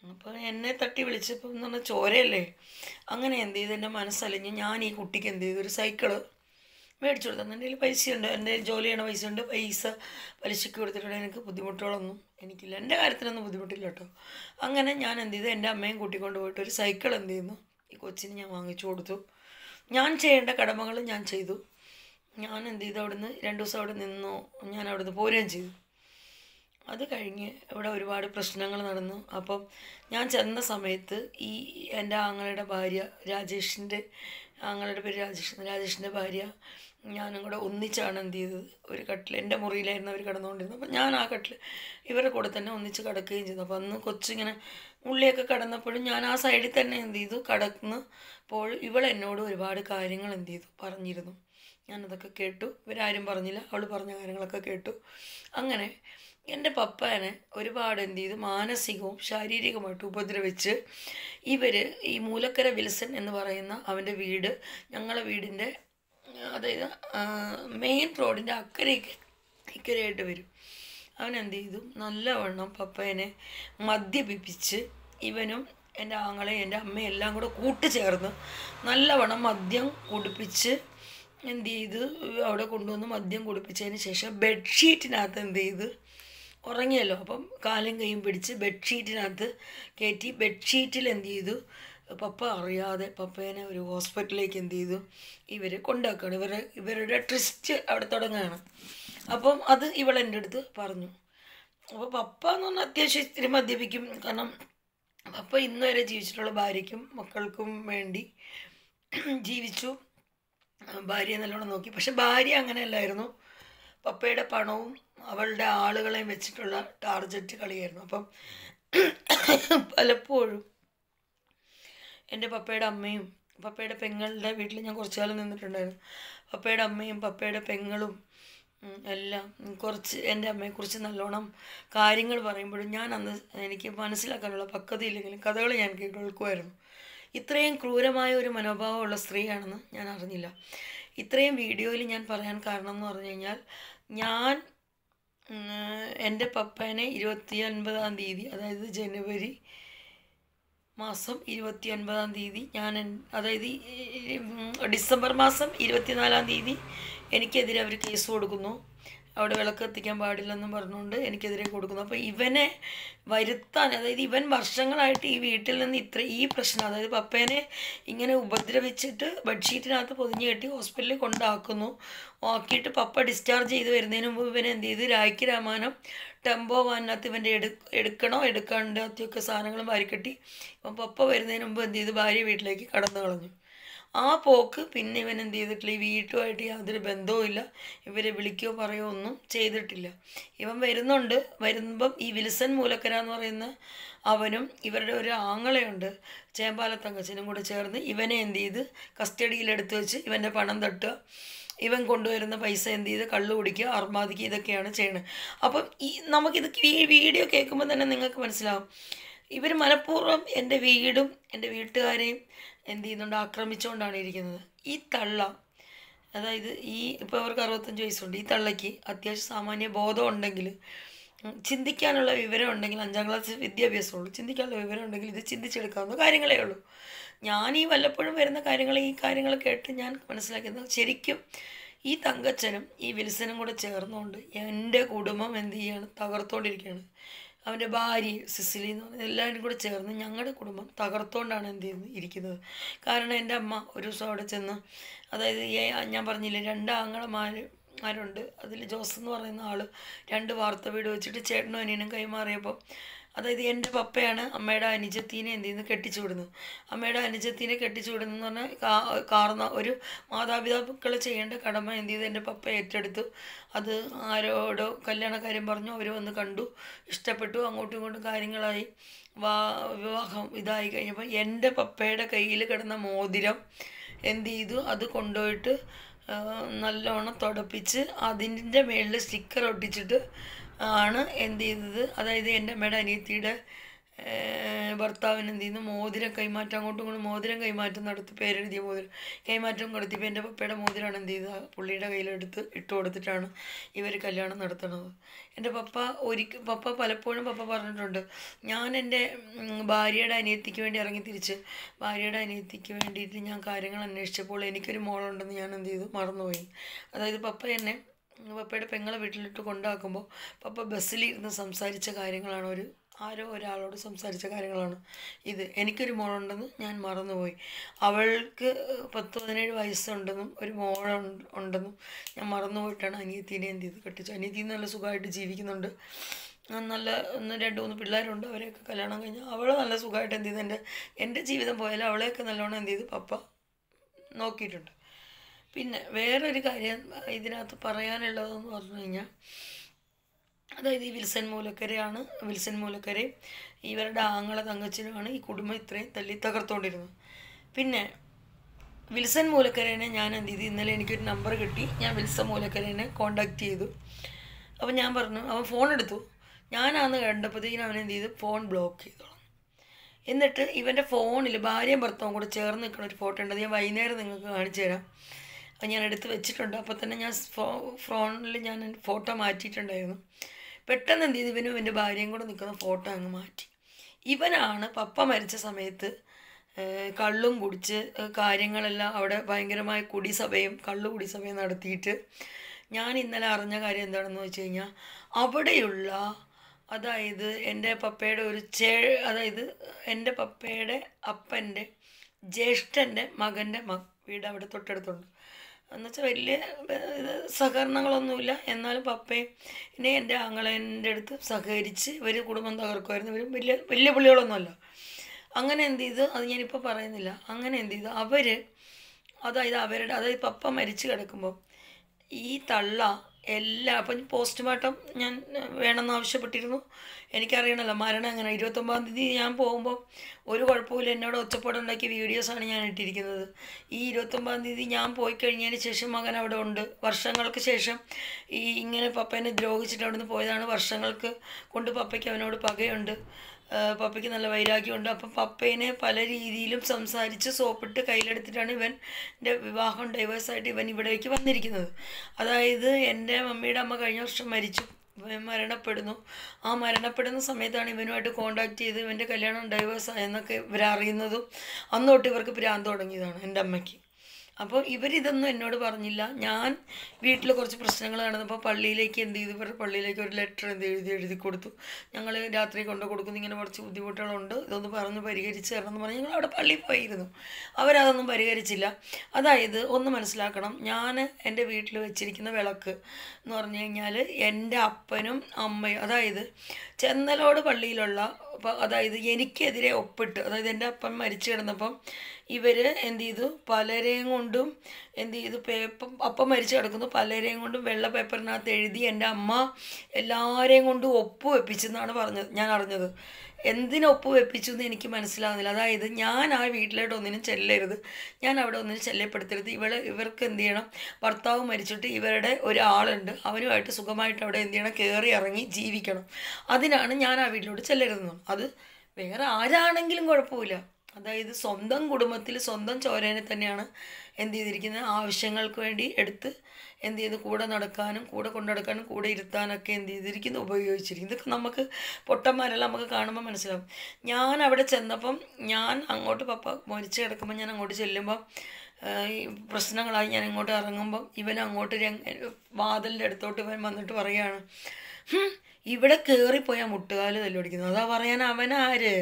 S1: അപ്പോൾ എന്നെ തട്ടി വിളിച്ചപ്പോൾ എന്ന് പറഞ്ഞാൽ ചോരയല്ലേ? അങ്ങനെ എന്ത് ചെയ്തു? എന്റെ മനസ്സലിഞ്ഞ് ഞാൻ ഈ കുട്ടിക്ക് എന്ത് ചെയ്തു? ഒരു സൈക്കിൾ മേടിച്ചു കൊടുത്തു. എന്റെ കയ്യിൽ പൈസയുണ്ട് എന്റെ ജോലി ചെയ്യണ പൈസയുണ്ട് പൈസ പലിശയ്ക്ക് കൊടുത്തിട്ടുണ്ട്. എനിക്ക് ബുദ്ധിമുട്ടുകളൊന്നും എനിക്കില്ല. എന്റെ കാര്യത്തിനൊന്നും ബുദ്ധിമുട്ടില്ല കേട്ടോ. അങ്ങനെ ഞാൻ എന്ത് ചെയ്തു? എന്റെ അമ്മയും കൂട്ടിക്കൊണ്ട് പോയിട്ട് ഒരു സൈക്കിൾ എന്ത് ചെയ്യുന്നു? ഈ കൊച്ചിന് ഞാൻ വാങ്ങിച്ചു കൊടുത്തു. ഞാൻ ചെയ്യേണ്ട കടമകൾ ഞാൻ ചെയ്തു. ഞാൻ എന്ത് ചെയ്തു? അവിടുന്ന് രണ്ട് ദിവസം അവിടെ നിന്നു. ഞാൻ അവിടുന്ന് പോരുകയും ചെയ്തു. അത് കഴിഞ്ഞ് ഇവിടെ ഒരുപാട് പ്രശ്നങ്ങൾ നടന്നു. അപ്പം ഞാൻ ചെന്ന സമയത്ത് ഈ എന്റെ ആങ്ങളുടെ ഭാര്യ രാജേഷിന്റെ ആങ്ങളുടെ പേര് രാജേഷ് രാജേഷിന്റെ ഭാര്യ ഞാനും കൂടെ ഒന്നിച്ചാണ് എന്ത് ചെയ്തത്. ഒരു കട്ടിൽ എന്റെ മുറിയിലായിരുന്നു അവർ കിടന്നുകൊണ്ടിരുന്നത്. അപ്പം ഞാൻ ആ കട്ടിൽ ഇവരുടെ കൂടെ തന്നെ ഒന്നിച്ച് കിടക്കുകയും ചെയ്തു. അപ്പം അന്ന് കൊച്ചിങ്ങനെ ഉള്ളിയൊക്കെ കിടന്നപ്പോഴും ഞാൻ ആ സൈഡിൽ തന്നെ എന്ത് ചെയ്തു? കടന്ന് അപ്പോൾ ഇവൾ എന്നോട് ഒരുപാട് കാര്യങ്ങൾ എന്ത് ചെയ്തു? പറഞ്ഞിരുന്നു. ഞാനതൊക്കെ കേട്ടു. ഇവരാരും പറഞ്ഞില്ല. അവൾ പറഞ്ഞ കാര്യങ്ങളൊക്കെ കേട്ടു. അങ്ങനെ എന്റെ പപ്പാനെ ഒരുപാട് എന്ത് ചെയ്തു? മാനസികവും ശാരീരികമായിട്ട് ഉപദ്രവിച്ച് ഇവർ ഈ മൂലക്കര വിൽസൺ എന്ന് പറയുന്ന അവന്റെ വീട് ഞങ്ങളെ വീടിന്റെ അതായത് മെയിൻ റോഡിന്റെ അക്കരയ്ക്ക് ഇക്കരയായിട്ട് വരും. അവൻ എന്ത് ചെയ്തു? നല്ലവണ്ണം പപ്പേനെ മദ്യപിപ്പിച്ച് ഇവനും എന്റെ ആങ്ങളെ എന്റെ അമ്മയും എല്ലാം കൂടെ കൂട്ടുചേർന്ന് നല്ലവണ്ണം മദ്യം കുടിപ്പിച്ച് എന്ത് ചെയ്ത് അവിടെ കൊണ്ടുവന്ന് മദ്യം കുടിപ്പിച്ചതിന് ശേഷം ബെഡ്ഷീറ്റിനകത്ത് എന്ത് ചെയ്ത് ഉറങ്ങിയല്ലോ. അപ്പം കാലും കൈയും പിടിച്ച് ബെഡ്ഷീറ്റിനകത്ത് കയറ്റി ബെഡ്ഷീറ്റിൽ എന്ത് ചെയ്തു? പപ്പ അറിയാതെ പപ്പേനെ ഒരു ഹോസ്പിറ്റലിലേക്ക് എന്ത് ചെയ്തു? ഇവർ കൊണ്ടാക്കുകയാണ്. ഇവരുടെ ഇവരുടെ ട്രിസ്റ്റ് അവിടെ തുടങ്ങുകയാണ്. അപ്പം അത് ഇവൾ എന്റെ അടുത്ത് പറഞ്ഞു. അപ്പോൾ പപ്പ എന്ന് പറഞ്ഞാൽ അത്യാവശ്യം ഇത്തിരി മദ്യപിക്കും. കാരണം പപ്പ ഇന്ന് വരെ ജീവിച്ചിട്ടുള്ള ഭാര്യയ്ക്കും മക്കൾക്കും വേണ്ടി ജീവിച്ചു. ഭാര്യയെ നല്ലോണം നോക്കി. പക്ഷെ ഭാര്യ അങ്ങനെയല്ലായിരുന്നു. പപ്പയുടെ പണവും അവളുടെ ആളുകളെയും വെച്ചിട്ടുള്ള ടാർജറ്റ് കളിയായിരുന്നു. അപ്പം പലപ്പോഴും എന്റെ പപ്പയുടെ അമ്മയും പപ്പയുടെ പെങ്ങളുടെ വീട്ടിൽ ഞാൻ കുറച്ചു കാലം നിന്നിട്ടുണ്ടായിരുന്നു. പപ്പയുടെ അമ്മയും പപ്പയുടെ പെങ്ങളും എല്ലാം കുറച്ച് എന്റെ അമ്മയെക്കുറിച്ച് നല്ലോണം കാര്യങ്ങൾ പറയുമ്പോഴും ഞാൻ അന്ന് എനിക്ക് മനസ്സിലാക്കാനുള്ള പക്വതയില്ലെങ്കിലും കഥകൾ ഞാൻ കേൾക്കുമായിരുന്നു. ഇത്രയും ക്രൂരമായ ഒരു മനോഭാവമുള്ള സ്ത്രീയാണെന്ന് ഞാൻ അറിഞ്ഞില്ല. ഇത്രയും വീഡിയോയിൽ ഞാൻ പറയാൻ കാരണം എന്ന് പറഞ്ഞു കഴിഞ്ഞാൽ ഞാൻ എന്റെ പപ്പേനെ ഇരുപത്തി ഒൻപതാം തീയതി അതായത് ജനുവരി മാസം ഇരുപത്തി ഒൻപതാം തീയതി ഞാൻ അതായത് ഡിസംബർ മാസം ഇരുപത്തിനാലാം തീയതി എനിക്കെതിരെ അവർ കേസ് കൊടുക്കുന്നു. അവിടെ വിളക്ക് എത്തിക്കാൻ പാടില്ലെന്നും പറഞ്ഞുകൊണ്ട് എനിക്കെതിരെ കൊടുക്കുന്നു. അപ്പോൾ ഇവനെ വരുത്താൻ അതായത് ഇവൻ വർഷങ്ങളായിട്ട് ഈ വീട്ടിൽ നിന്ന് ഇത്ര ഈ പ്രശ്നം അതായത് പപ്പേനെ ഇങ്ങനെ ഉപദ്രവിച്ചിട്ട് ബെഡ്ഷീറ്റിനകത്ത് പൊതിഞ്ഞ് കെട്ടി ഹോസ്പിറ്റലിൽ കൊണ്ടാക്കുന്നു. ആക്കിയിട്ട് പപ്പ ഡിസ്ചാർജ് ചെയ്ത് വരുന്നതിന് മുമ്പ് ഇവൻ എന്ത് ചെയ്ത്? രാഖി രാമാനം ടെമ്പോ വാനിനകത്ത് ഇവന്റെ എടു എടുക്കണോ എടുക്കാണ്ടാത്തൊക്കെ സാധനങ്ങളും വാരിക്കെട്ടി. അപ്പം പപ്പ വരുന്നതിന് മുമ്പ് എന്ത് ചെയ്ത്? ഭാര്യ വീട്ടിലേക്ക് കടന്നു കളഞ്ഞു. ആ പോക്ക് പിന്നെ ഇവൻ എന്ത് ചെയ്തിട്ടില്ല. ഈ വീട്ടുമായിട്ട് യാതൊരു ബന്ധവുമില്ല ഇവരെ വിളിക്കുകയോ പറയുകയോ ഒന്നും ചെയ്തിട്ടില്ല. ഇവൻ വരുന്നുണ്ട്. വരുമ്പം ഈ വിൽസൺ മൂലക്കര എന്ന് പറയുന്ന അവനും ഇവരുടെ ഒരു ആങ്ങളയുണ്ട്. ചേമ്പാലത്തങ്കച്ചനും കൂടെ ചേർന്ന് ഇവനെ എന്ത് ചെയ്ത് കസ്റ്റഡിയിലെടുത്ത് വെച്ച് ഇവന്റെ പണം തട്ടുക. ഇവൻ കൊണ്ടുവരുന്ന പൈസ എന്ത് ചെയ്ത് കള്ളു കുടിക്കുക അർമാദിക്കുക ഇതൊക്കെയാണ് ചെയ്യുന്നത്. അപ്പം ഈ നമുക്കിത് വീഡിയോ കേൾക്കുമ്പോൾ തന്നെ നിങ്ങൾക്ക് മനസ്സിലാവും. ഇവർ മനഃപൂർവം എന്റെ വീടും എന്റെ വീട്ടുകാരെയും എന്ത് ചെയ്യുന്നുണ്ട്? ആക്രമിച്ചുകൊണ്ടാണ് ഇരിക്കുന്നത്. ഈ തള്ള അതായത് ഈ ഇപ്പോൾ അവർക്ക് അറുപത്തഞ്ച് വയസ്സുണ്ട്. ഈ തള്ളയ്ക്ക് അത്യാവശ്യം സാമാന്യ ബോധം ഉണ്ടെങ്കിൽ ചിന്തിക്കാനുള്ള വിവരം ഉണ്ടെങ്കിൽ അഞ്ചാം ക്ലാസ് വിദ്യാഭ്യാസമുള്ളൂ. ചിന്തിക്കാനുള്ള വിവരം ഉണ്ടെങ്കിൽ ഇത് ചിന്തിച്ചെടുക്കാവുന്ന കാര്യങ്ങളേ ഉള്ളൂ. ഞാൻ ഈ വല്ലപ്പോഴും വരുന്ന കാര്യങ്ങൾ ഈ കാര്യങ്ങൾ കേട്ട് ഞാൻ മനസ്സിലാക്കുന്നത് ശരിക്കും ഈ തങ്കച്ചനും ഈ വിൽസനും കൂടെ ചേർന്നുകൊണ്ട് എന്റെ കുടുംബം എന്ത് ചെയ്യാണ്? തകർത്തോണ്ടിരിക്കുകയാണ്. അവന്റെ ഭാര്യ സിസിലി എന്ന് പറഞ്ഞ എല്ലാവരും കൂടെ ചേർന്ന് ഞങ്ങളുടെ കുടുംബം തകർത്തോണ്ടാണ് എന്ത് ചെയ്യുന്നത് ഇരിക്കുന്നത്. കാരണം എന്റെ അമ്മ ഒരു ദിവസം അവിടെ ചെന്ന് അതായത് ഞാൻ പറഞ്ഞില്ലേ രണ്ട് ആങ്ങളമാർ ആരുണ്ട് അതിൽ ജോസ് എന്ന് പറയുന്ന ആൾ രണ്ട് വാർത്ത വീട് വെച്ചിട്ട് ചേട്ടനും അനിയനും കൈമാറിയപ്പോൾ അതായത് എന്റെ പപ്പയാണ് അമ്മയുടെ അനുജത്തീനെ എന്ത് ചെയ്യുന്നത് കെട്ടിച്ചു വിടുന്നത് അമ്മയുടെ അനുജത്തീനെ കെട്ടിച്ചു വിടുന്നതെന്ന് പറഞ്ഞാൽ കാർന്ന ഒരു മാതാപിതാക്കൾ ചെയ്യേണ്ട കടമ എന്ത് ചെയ്തു? എന്റെ പപ്പ ഏറ്റെടുത്തു. അത് ആരോടോ കല്യാണക്കാര്യം പറഞ്ഞു. അവർ വന്ന് കണ്ടു. ഇഷ്ടപ്പെട്ടു. അങ്ങോട്ടും ഇങ്ങോട്ടും കാര്യങ്ങളായി. വാ വിവാഹം ഇതായി കഴിഞ്ഞപ്പോൾ എന്റെ പപ്പയുടെ കയ്യിൽ കിടന്ന മോതിരം എന്ത് ചെയ്തു? അത് കൊണ്ടുപോയിട്ട് നല്ലോണം തുടപ്പിച്ച് അതിന്റെ മേളിൽ സ്റ്റിക്കർ ഒട്ടിച്ചിട്ട് ആണ് എന്ത് ചെയ്തത്. അതായത് എന്റെ അമ്മയുടെ അനിയത്തിയുടെ ഭർത്താവിന് എന്ത് ചെയ്യുന്നു? മോതിരം കൈമാറ്റം അങ്ങോട്ടും ഇങ്ങോട്ടും മോതിരം കൈമാറ്റം നടത്തി പേരെഴുതിയ മോതിരം കൈമാറ്റം കൊടുത്തിപ്പോൾ എന്റെ പപ്പയുടെ മോതിരമാണ് എന്ത് ചെയ്തത്? പുള്ളിയുടെ കയ്യിലെടുത്ത് ഇട്ട് കൊടുത്തിട്ടാണ് ഇവർ കല്യാണം നടത്തുന്നത്. എന്റെ പപ്പ ഒരിക്കൽ പപ്പ പലപ്പോഴും പപ്പ പറഞ്ഞിട്ടുണ്ട് ഞാൻ എന്റെ ഭാര്യയുടെ അനിയത്തിക്ക് വേണ്ടി ഇറങ്ങി തിരിച്ച് ഭാര്യയുടെ അനിയത്തിക്ക് വേണ്ടിയിട്ട് ഞാൻ കാര്യങ്ങൾ അന്വേഷിച്ചപ്പോൾ എനിക്കൊരു മോളുണ്ടെന്ന് ഞാൻ എന്ത് ചെയ്തു? മറന്നുപോയി. അതായത് പപ്പ എന്നെ പപ്പയുടെ പെങ്ങളെ വീട്ടിലിട്ട് കൊണ്ടാക്കുമ്പോൾ പപ്പ ബസ്സിലിരുന്ന് സംസാരിച്ച കാര്യങ്ങളാണ്. ഒരു ആരോ ഒരാളോട് സംസാരിച്ച കാര്യങ്ങളാണ്. ഇത് എനിക്കൊരു മോളുണ്ടെന്ന് ഞാൻ മറന്നുപോയി. അവൾക്ക് പത്ത് പതിനേഴ് വയസ്സുണ്ടെന്നും ഒരു മോൾ ഉണ്ടെന്നും ഞാൻ മറന്നുപോയിട്ടാണ് അനിയത്തിനെ എന്ത് ചെയ്ത് കെട്ടിച്ചു അനിയത്തി നല്ല സുഖമായിട്ട് ജീവിക്കുന്നുണ്ട്. നല്ല ഒന്ന് രണ്ട് മൂന്ന് പിള്ളേരുണ്ട്. അവരെയൊക്കെ കല്യാണം കഴിഞ്ഞ് അവൾ നല്ല സുഖമായിട്ട് എന്ത് ചെയ്ത് എന്റെ എന്റെ ജീവിതം പോയാലും അവളെയൊക്കെ നല്ലോണം എന്ത് ചെയ്ത് പപ്പ നോക്കിയിട്ടുണ്ട്. പിന്നെ വേറൊരു കാര്യം ഇതിനകത്ത് പറയാനുള്ളതെന്ന് പറഞ്ഞു കഴിഞ്ഞാൽ അതായത് ഈ വിൽസൻ മൂലക്കരയാണ് വിൽസൻ മൂലക്കരെ ഇവരുടെ ആങ്ങളെ തങ്കച്ചിലുമാണ് ഈ കുടുംബം ഇത്രയും തല്ലി തകർത്തുകൊണ്ടിരുന്നത് പിന്നെ വിൽസൻ മൂലക്കരേനെ ഞാൻ എന്ത് ചെയ്തു? ഇന്നലെ എനിക്കൊരു നമ്പർ കിട്ടി. ഞാൻ വിൽസൺ മൂലക്കരേനെ കോണ്ടാക്ട് ചെയ്തു. അപ്പോൾ ഞാൻ പറഞ്ഞു അവൻ ഫോൺ എടുത്തു. ഞാനാന്ന് കണ്ടപ്പോഴത്തേക്കിനും അവൻ എന്ത് ചെയ്തു? ഫോൺ ബ്ലോക്ക് ചെയ്തു എന്നിട്ട് ഇവന്റെ ഫോണിൽ ഭാര്യയും ഭർത്താവും കൂടെ ചേർന്ന് നിൽക്കുന്ന ഒരു ഫോട്ടോ ഉണ്ട്. അത് ഞാൻ വൈകുന്നേരം നിങ്ങൾക്ക് കാണിച്ചു തരാം. അത് ഞാൻ എടുത്ത് വെച്ചിട്ടുണ്ട്. അപ്പോൾ തന്നെ ഞാൻ ഫോ ഫോണിൽ ഞാൻ ഫോട്ടോ മാറ്റിയിട്ടുണ്ടായിരുന്നു. പെട്ടെന്ന് എന്ത് ചെയ്തു? ഇവനും എന്റെ ഭാര്യയും കൂടെ നിൽക്കുന്ന ഫോട്ടോ അങ്ങ് മാറ്റി. ഇവനാണ് പപ്പ മരിച്ച സമയത്ത് കള്ളും കുടിച്ച് കാര്യങ്ങളെല്ലാം അവിടെ ഭയങ്കരമായ കുടിസഭയും കള്ളു കുടിസഭയും നടത്തിയിട്ട് ഞാൻ ഇന്നലെ അറിഞ്ഞ കാര്യം എന്താണെന്ന് വെച്ച് കഴിഞ്ഞാൽ അവിടെയുള്ള അതായത് എന്റെ പപ്പയുടെ ഒരു ചേ അതായത് എന്റെ പപ്പയുടെ അപ്പന്റെ ജ്യേഷ്ഠന്റെ മകന്റെ മ വീട് അവിടെ തൊട്ടടുത്തുണ്ട്. എന്നുവെച്ചാൽ വലിയ സഹകരണങ്ങളൊന്നുമില്ല. എന്നാലും പപ്പയും പിന്നെ എന്റെ ആങ്ങളേന്റെ അടുത്ത് സഹകരിച്ച് ഇവർ കുടുംബം തകർക്കുമായിരുന്നു ഇവരും വലിയ വലിയ പുള്ളികളൊന്നുമല്ല. അങ്ങനെ എന്ത് ചെയ്തു അത് ഞാനിപ്പോൾ പറയുന്നില്ല. അങ്ങനെ എന്ത് ചെയ്തു അവർ അതായത് അവരുടെ അതായത് പപ്പ മരിച്ചു കിടക്കുമ്പോൾ ഈ തള്ള എല്ലാ അപ്പം പോസ്റ്റ്മോർട്ടം ഞാൻ വേണമെന്ന് ആവശ്യപ്പെട്ടിരുന്നു. എനിക്കറിയണമല്ലോ മരണം അങ്ങനെ ഇരുപത്തൊമ്പതാം തീയതി ഞാൻ പോകുമ്പോൾ ഒരു കുഴപ്പമില്ല എന്നോട് ഒച്ചപ്പാടുണ്ടാക്കിയ വീഡിയോസാണ് ഞാൻ ഇട്ടിരിക്കുന്നത്. ഈ ഇരുപത്തൊമ്പതാം തീയതി ഞാൻ പോയി കഴിഞ്ഞതിന് ശേഷം മകൻ അവിടെ ഉണ്ട്. വർഷങ്ങൾക്ക് ശേഷം ഈ ഇങ്ങനെ പപ്പേനെ ദ്രോഹിച്ചിട്ട് അവിടെ നിന്ന് പോയതാണ്. വർഷങ്ങൾക്ക് കൊണ്ട് പപ്പയ്ക്ക് അവനോട് പകയുണ്ട്. പപ്പയ്ക്ക് നല്ല വൈരാഗ്യമുണ്ട്. അപ്പം പപ്പേനെ പല രീതിയിലും സംസാരിച്ച് സോപ്പിട്ട് കയ്യിലെടുത്തിട്ടാണ് ഇവന്റെ വിവാഹം ഡൈവേഴ്സായിട്ട് ഇവൻ ഇവിടേക്ക് വന്നിരിക്കുന്നത്. അതായത് എന്റെ മമ്മിയുടെ അമ്മ കഴിഞ്ഞ വർഷം മരിച്ചു. മരണപ്പെടുന്നു. ആ മരണപ്പെടുന്ന സമയത്താണ് ഇവനുമായിട്ട് കോണ്ടാക്ട് ചെയ്ത് ഇവന്റെ കല്യാണം ഡൈവേഴ്സ് ആയെന്നൊക്കെ ഇവരറിയുന്നതും അന്നോട്ട് ഇവർക്ക് ഭ്രാന്ത് തുടങ്ങിയതാണ് എന്റെ അമ്മയ്ക്ക്. അപ്പോൾ ഇവരിതൊന്നും എന്നോട് പറഞ്ഞില്ല. ഞാൻ വീട്ടിൽ കുറച്ച് പ്രശ്നങ്ങൾ നടന്നപ്പോൾ പള്ളിയിലേക്ക് എന്ത് ചെയ്തു? ഇവരുടെ പള്ളിയിലേക്ക് ഒരു ലെറ്റർ എന്ത് എഴുതി എഴുതി കൊടുത്തു. ഞങ്ങൾ രാത്രി കൊണ്ട് കൊടുക്കുന്നു. ഇങ്ങനെ കുറച്ച് ബുദ്ധിമുട്ടുകളുണ്ട്. ഇതൊന്ന് പറഞ്ഞ് പരിഹരിച്ച് തരണം എന്ന് പറഞ്ഞ്. ഞങ്ങൾ അവിടെ പള്ളിയിൽ പോയിരുന്നു. അവരതൊന്നും പരിഹരിച്ചില്ല. അതായത് ഒന്ന് മനസ്സിലാക്കണം. ഞാൻ എന്റെ വീട്ടിൽ വെച്ചിരിക്കുന്ന വിളക്ക് എന്ന് പറഞ്ഞു കഴിഞ്ഞാൽ എന്റെ അപ്പനും അമ്മയും അതായത് ചെന്നലോട് പള്ളിയിലുള്ള അതായത് എനിക്കെതിരെ ഒപ്പിട്ട് അതായത് എന്റെ അപ്പൻ മരിച്ചു കിടന്നപ്പം ഇവർ എന്ത് ചെയ്തു? പലരെയും കൊണ്ടും എന്ത് ചെയ്തു? പേപ്പർ അപ്പം മരിച്ചു കിടക്കുന്നു. പലരെയും കൊണ്ടും വെള്ള പേപ്പറിനകത്ത് എഴുതി എന്റെ അമ്മ എല്ലാവരെയും കൊണ്ടും ഒപ്പ് വെപ്പിച്ചെന്നാണ് പറഞ്ഞത് ഞാൻ അറിഞ്ഞത്. എന്തിന് ഒപ്പ് വെപ്പിച്ചു എന്ന് എനിക്ക് മനസ്സിലാകുന്നില്ല അതായത് ഞാൻ ആ വീട്ടിലോട്ട് ഒന്നിനും ചെല്ലരുത്. ഞാൻ അവിടെ ഒന്നിനും ശല്യപ്പെടുത്തരുത്. ഇവൾ ഇവർക്ക് എന്ത് ചെയ്യണം? ഭർത്താവ് മരിച്ചിട്ട് ഇവരുടെ ഒരാളുണ്ട്. അവനുമായിട്ട് സുഖമായിട്ട് അവിടെ എന്ത് ചെയ്യണം? കയറി ഇറങ്ങി ജീവിക്കണം. അതിനാണ് ഞാൻ ആ വീട്ടിലോട്ട് ചെല്ലരുതെന്ന്. അത് വേറെ ആരാണെങ്കിലും കുഴപ്പമില്ല. അതായത് സ്വന്തം കുടുംബത്തിൽ സ്വന്തം ചോരേനെ തന്നെയാണ് എന്ത് ചെയ്തിരിക്കുന്നത് ആവശ്യങ്ങൾക്ക് വേണ്ടി എടുത്ത് എന്ത് ചെയ്ത്? കൂടെ നടക്കാനും കൂടെ കൊണ്ടുനടക്കാനും കൂടെ ഇരുത്താനൊക്കെ എന്ത് ചെയ്തിരിക്കുന്നു? ഉപയോഗിച്ചിരിക്കുന്നു. ഇതൊക്കെ നമുക്ക് പൊട്ടന്മാരെല്ലാം നമുക്ക് കാണുമ്പോൾ മനസ്സിലാവും. ഞാൻ അവിടെ ചെന്നപ്പം ഞാൻ അങ്ങോട്ട് പപ്പ മരിച്ചു കിടക്കുമ്പോൾ ഞാൻ അങ്ങോട്ട് ചെല്ലുമ്പം പ്രശ്നങ്ങളായി ഞാൻ അങ്ങോട്ട് ഇറങ്ങുമ്പം ഇവൻ അങ്ങോട്ട് വാതിലിന്റെ അടുത്തോട്ട് ഇവൻ വന്നിട്ട് പറയുകയാണ് "ഹും, ഇവിടെ കയറിപ്പോയാ മുട്ടുകാൽ തല്ലുപിടിക്കുന്നത് അതാ പറയാൻ അവനാര്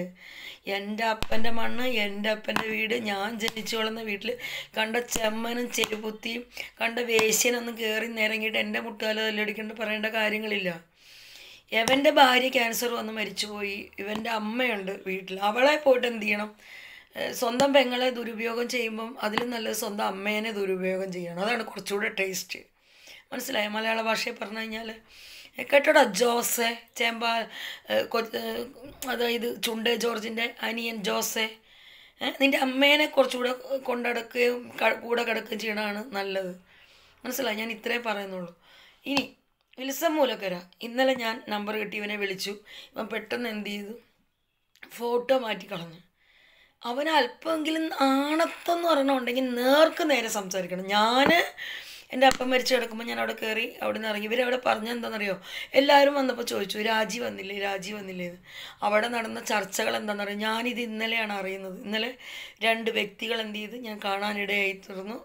S1: എന്റെ അപ്പന്റെ മണ്ണ് എന്റെ അപ്പന്റെ വീട്. ഞാൻ ജനിച്ചു വളർന്ന വീട്ടിൽ കണ്ട ചെമ്മനും ചെരുപുത്തിയും കണ്ട വേശ്യനൊന്നും കയറി നിരങ്ങിയിട്ട് എന്റെ മുട്ടുകാൽ തല്ലുപിടിക്കേണ്ട പറയേണ്ട കാര്യങ്ങളില്ല. എവന്റെ ഭാര്യ ക്യാൻസർ വന്ന് മരിച്ചുപോയി. ഇവന്റെ അമ്മയുണ്ട് വീട്ടിൽ അവളെ പോയിട്ട് എന്ത് ചെയ്യണം? സ്വന്തം പെങ്ങളെ ദുരുപയോഗം ചെയ്യുമ്പം അതിലും നല്ലത് സ്വന്തം അമ്മേനെ ദുരുപയോഗം ചെയ്യണം. അതാണ് കുറച്ചുകൂടെ ടേസ്റ്റ് മനസ്സിലായോ മലയാള ഭാഷയിൽ പറഞ്ഞു കഴിഞ്ഞാൽ കേട്ടോടാ ജോസെ ചേമ്പ അതായത് ചുണ്ട് ജോർജിന്റെ അനിയൻ ജോസെ. നിന്റെ അമ്മേനെ കുറച്ചുകൂടെ കൊണ്ടടക്കുകയും കൂടെ കിടക്കുകയും ചെയ്യണതാണ് നല്ലത്. മനസ്സിലായി? ഞാൻ ഇത്രേ പറയുന്നുള്ളൂ. ഇനി വിൽസം മൂലക്കര. ഇന്നലെ ഞാൻ നമ്പർ കിട്ടി ഇവനെ വിളിച്ചു. ഇവൻ പെട്ടെന്ന് എന്ത് ചെയ്തു? ഫോട്ടോ മാറ്റി കളഞ്ഞു. അവൻ അല്പമെങ്കിലും ആണത്തെന്ന് പറഞ്ഞുണ്ടെങ്കിൽ നേർക്ക് നേരെ സംസാരിക്കണം. ഞാൻ എന്റെ അപ്പം മരിച്ചു കിടക്കുമ്പോൾ ഞാൻ അവിടെ കയറി അവിടെ നിന്ന് ഇറങ്ങി. ഇവരവിടെ പറഞ്ഞെന്താണെന്നറിയോ എല്ലാവരും വന്നപ്പോൾ ചോദിച്ചു രാജി വന്നില്ലേ രാജി വന്നില്ലേ എന്ന്. അവിടെ നടന്ന ചർച്ചകൾ എന്താണെന്നറിയോ? ഞാനിത് ഇന്നലെയാണ് അറിയുന്നത്. ഇന്നലെ രണ്ട് വ്യക്തികൾ എന്ത് ചെയ്ത് ഞാൻ കാണാനിടയായി തീർന്നു.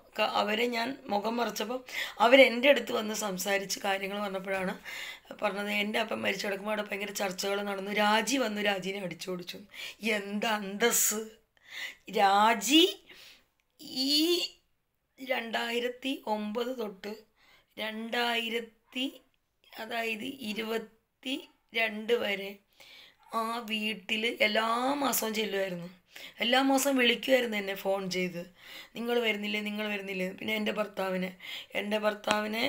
S1: അവരെ ഞാൻ മുഖം മറച്ചപ്പോൾ അവരെന്റെ അടുത്ത് വന്ന് സംസാരിച്ച് കാര്യങ്ങൾ പറഞ്ഞപ്പോഴാണ് പറഞ്ഞത് എന്റെ അപ്പം മരിച്ചു കിടക്കുമ്പോൾ അവിടെ ഭയങ്കര ചർച്ചകൾ നടന്നു. രാജി വന്നു രാജീനെ അടിച്ചോടിച്ചു എന്താ അന്തസ് രാജി ഈ രണ്ടായിരത്തി ഒമ്പത് തൊട്ട് രണ്ടായിരത്തി അതായത് ഇരുപത്തി രണ്ട് വരെ ആ വീട്ടിൽ എല്ലാ മാസവും ചെല്ലുമായിരുന്നു എല്ലാ മാസവും വിളിക്കുമായിരുന്നു എന്നെ ഫോൺ ചെയ്ത്. നിങ്ങൾ വരുന്നില്ലേ നിങ്ങൾ വരുന്നില്ലേ? പിന്നെ എന്റെ ഭർത്താവിനെ. എന്റെ ഭർത്താവിനെ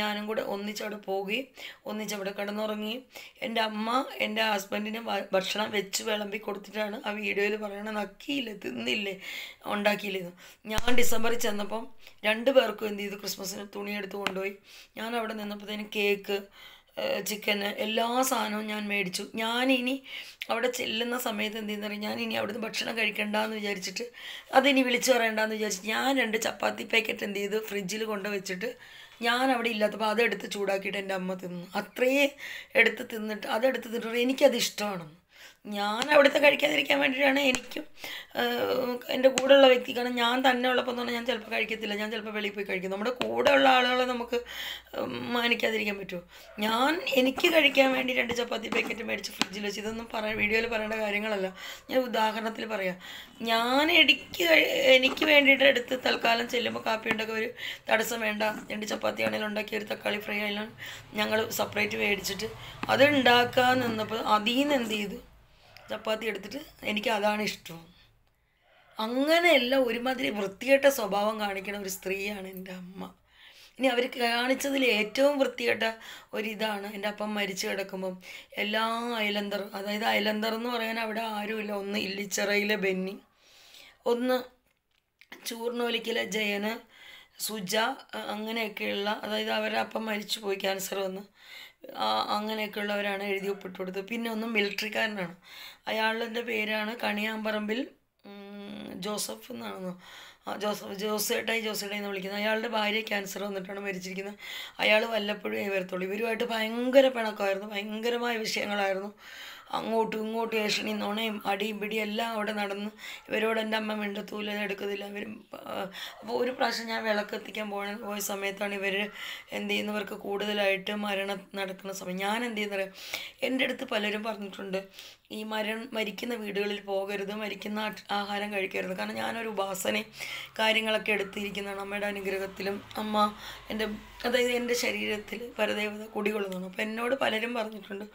S1: ഞാനും കൂടെ ഒന്നിച്ചവിടെ പോവുകയും ഒന്നിച്ചവിടെ കിടന്നുറങ്ങുകയും. എന്റെ അമ്മ എന്റെ ഹസ്ബൻഡിന് ഭക്ഷണം വെച്ച് വിളമ്പി കൊടുത്തിട്ടാണ് ആ വീഡിയോയിൽ പറയണത്. നക്കിയില്ല തിന്നില്ലേ ഉണ്ടാക്കിയില്ലെന്ന്. ഞാൻ ഡിസംബറിൽ ചെന്നപ്പം രണ്ട് പേർക്കും എന്ത് ചെയ്തു? ക്രിസ്മസിന് തുണിയെടുത്ത് കൊണ്ടുപോയി. ഞാൻ അവിടെ നിന്നപ്പോഴത്തേന് കേക്ക് ചിക്കന് എല്ലാ സാധനവും ഞാൻ മേടിച്ചു. ഞാനിനി അവിടെ ചെല്ലുന്ന സമയത്ത് എന്ത് ചെയ്യുന്ന ഞാൻ ഇനി അവിടുന്ന് ഭക്ഷണം കഴിക്കണ്ടെന്ന് വിചാരിച്ചിട്ട് അതിനി വിളിച്ചു പറയണ്ടെന്ന് വിചാരിച്ചിട്ട് ഞാൻ രണ്ട് ചപ്പാത്തി പാക്കറ്റ് എന്ത് ചെയ്തു? ഫ്രിഡ്ജിൽ കൊണ്ട് വെച്ചിട്ട് ഞാൻ അവിടെ ഇല്ലാത്തപ്പോൾ അതെടുത്ത് ചൂടാക്കിയിട്ട് എന്റെ അമ്മ തിന്നു. അത്രയേ എടുത്ത് തിന്നിട്ട് അതെടുത്ത് തിന്നിട്ട് എനിക്കത് ഇഷ്ടമാണ്. ഞാൻ അവിടുത്തെ കഴിക്കാതിരിക്കാൻ വേണ്ടിയിട്ടാണ് എനിക്കും എന്റെ കൂടെയുള്ള വ്യക്തി കാരണം ഞാൻ തന്നെ ഉള്ളപ്പോൾ പറഞ്ഞാൽ ഞാൻ ചിലപ്പോൾ കഴിക്കത്തില്ല. ഞാൻ ചിലപ്പോൾ വെളിയിൽ പോയി കഴിക്കും. നമ്മുടെ കൂടെയുള്ള ആളുകളെ നമുക്ക് മാനിക്കാതിരിക്കാൻ പറ്റുമോ? ഞാൻ എനിക്ക് കഴിക്കാൻ വേണ്ടി രണ്ട് ചപ്പാത്തി പാക്കറ്റ് മേടിച്ച് ഫ്രിഡ്ജിൽ വെച്ച് ഇതൊന്നും പറയാൻ വീഡിയോയിൽ പറയേണ്ട കാര്യങ്ങളല്ല. ഞാൻ ഉദാഹരണത്തിൽ പറയാം. ഞാൻ എനിക്ക് എനിക്ക് വേണ്ടിയിട്ട് എടുത്ത് തൽക്കാലം ചെല്ലുമ്പോൾ കാപ്പി ഉണ്ടാക്കുക ഒരു തടസ്സം വേണ്ട. രണ്ട് ചപ്പാത്തി ആണെങ്കിലും ഉണ്ടാക്കിയ ഒരു തക്കാളി ഫ്രൈ ആയാലും ഞങ്ങൾ സെപ്പറേറ്റ് മേടിച്ചിട്ട് അത് ഉണ്ടാക്കാൻ നിന്നപ്പോൾ അതിൽ നിന്ന് എന്ത് ചെയ്തു? ചപ്പാത്തി എടുത്തിട്ട് എനിക്ക് അതാണ് ഇഷ്ടം. അങ്ങനെയല്ല ഒരുമാതിരി വൃത്തികെട്ട സ്വഭാവം കാണിക്കുന്ന ഒരു സ്ത്രീയാണ് എന്റെ അമ്മ. ഇനി അവർ കാണിച്ചതിൽ ഏറ്റവും വൃത്തികെട്ട ഒരിതാണ് എന്റെ അപ്പം മരിച്ചു കിടക്കുമ്പം. എല്ലാ അയലന്തർ അതായത് അയലന്തർ എന്ന് പറയാൻ അവിടെ ആരുമില്ല. ഒന്ന് ഇല്ലിച്ചിറയിലെ ബെന്നി ഒന്ന് ചൂർണോലിക്കിലെ ജയന് സുജ അങ്ങനെയൊക്കെയുള്ള അതായത് അവരുടെ അപ്പം മരിച്ചു പോയി ക്യാൻസർ വന്ന്. അങ്ങനെയൊക്കെയുള്ളവരാണ് എഴുതി ഒപ്പിട്ട് കൊടുത്തത് പിന്നെ ഒന്ന് മിലിറ്ററിക്കാരനാണ്. അയാളുടെ പേരാണ് കണിയാമ്പറമ്പിൽ ജോസഫ് എന്നാണെന്നോ ജോസഫ് ജോസേട്ടായി ജോസേട്ടായി എന്ന് വിളിക്കുന്നത്. അയാളുടെ ഭാര്യ ക്യാൻസർ വന്നിട്ടാണ് മരിച്ചിരിക്കുന്നത്. അയാൾ വല്ലപ്പോഴും വരത്തുള്ളൂ ഇവരുമായിട്ട് ഭയങ്കര പിണക്കമായിരുന്നു. ഭയങ്കരമായ വിഷയങ്ങളായിരുന്നു. അങ്ങോട്ടും ഇങ്ങോട്ടും ഏഷണി നുണയും അടിയും പിടിയും എല്ലാം അവിടെ നടന്ന് ഇവരോട് എന്റെ അമ്മ മിണ്ടത്തൂല എടുക്കത്തില്ല. ഇവർ അപ്പോൾ ഒരു പ്രാവശ്യം ഞാൻ വിളക്ക് എത്തിക്കാൻ പോയ സമയത്താണ് ഇവർ എന്ത് ചെയ്യുന്നവർക്ക് കൂടുതലായിട്ട് മരണം നടക്കുന്ന സമയം. ഞാൻ എന്ത് ചെയ്യുന്നത് എന്റെ അടുത്ത് പലരും പറഞ്ഞിട്ടുണ്ട് ഈ മരണം മരിക്കുന്ന വീടുകളിൽ പോകരുത് മരിക്കുന്ന ആഹാരം കഴിക്കരുത്. കാരണം ഞാനൊരു ഉപാസനയും കാര്യങ്ങളൊക്കെ എടുത്തിരിക്കുന്നതാണ്. അമ്മയുടെ അനുഗ്രഹത്തിലും അമ്മ എന്റെ അതായത് എന്റെ ശരീരത്തിൽ പരദേവത കുടികൊള്ളുന്നതാണ്. അപ്പോൾ എന്നോട് പലരും പറഞ്ഞിട്ടുണ്ട്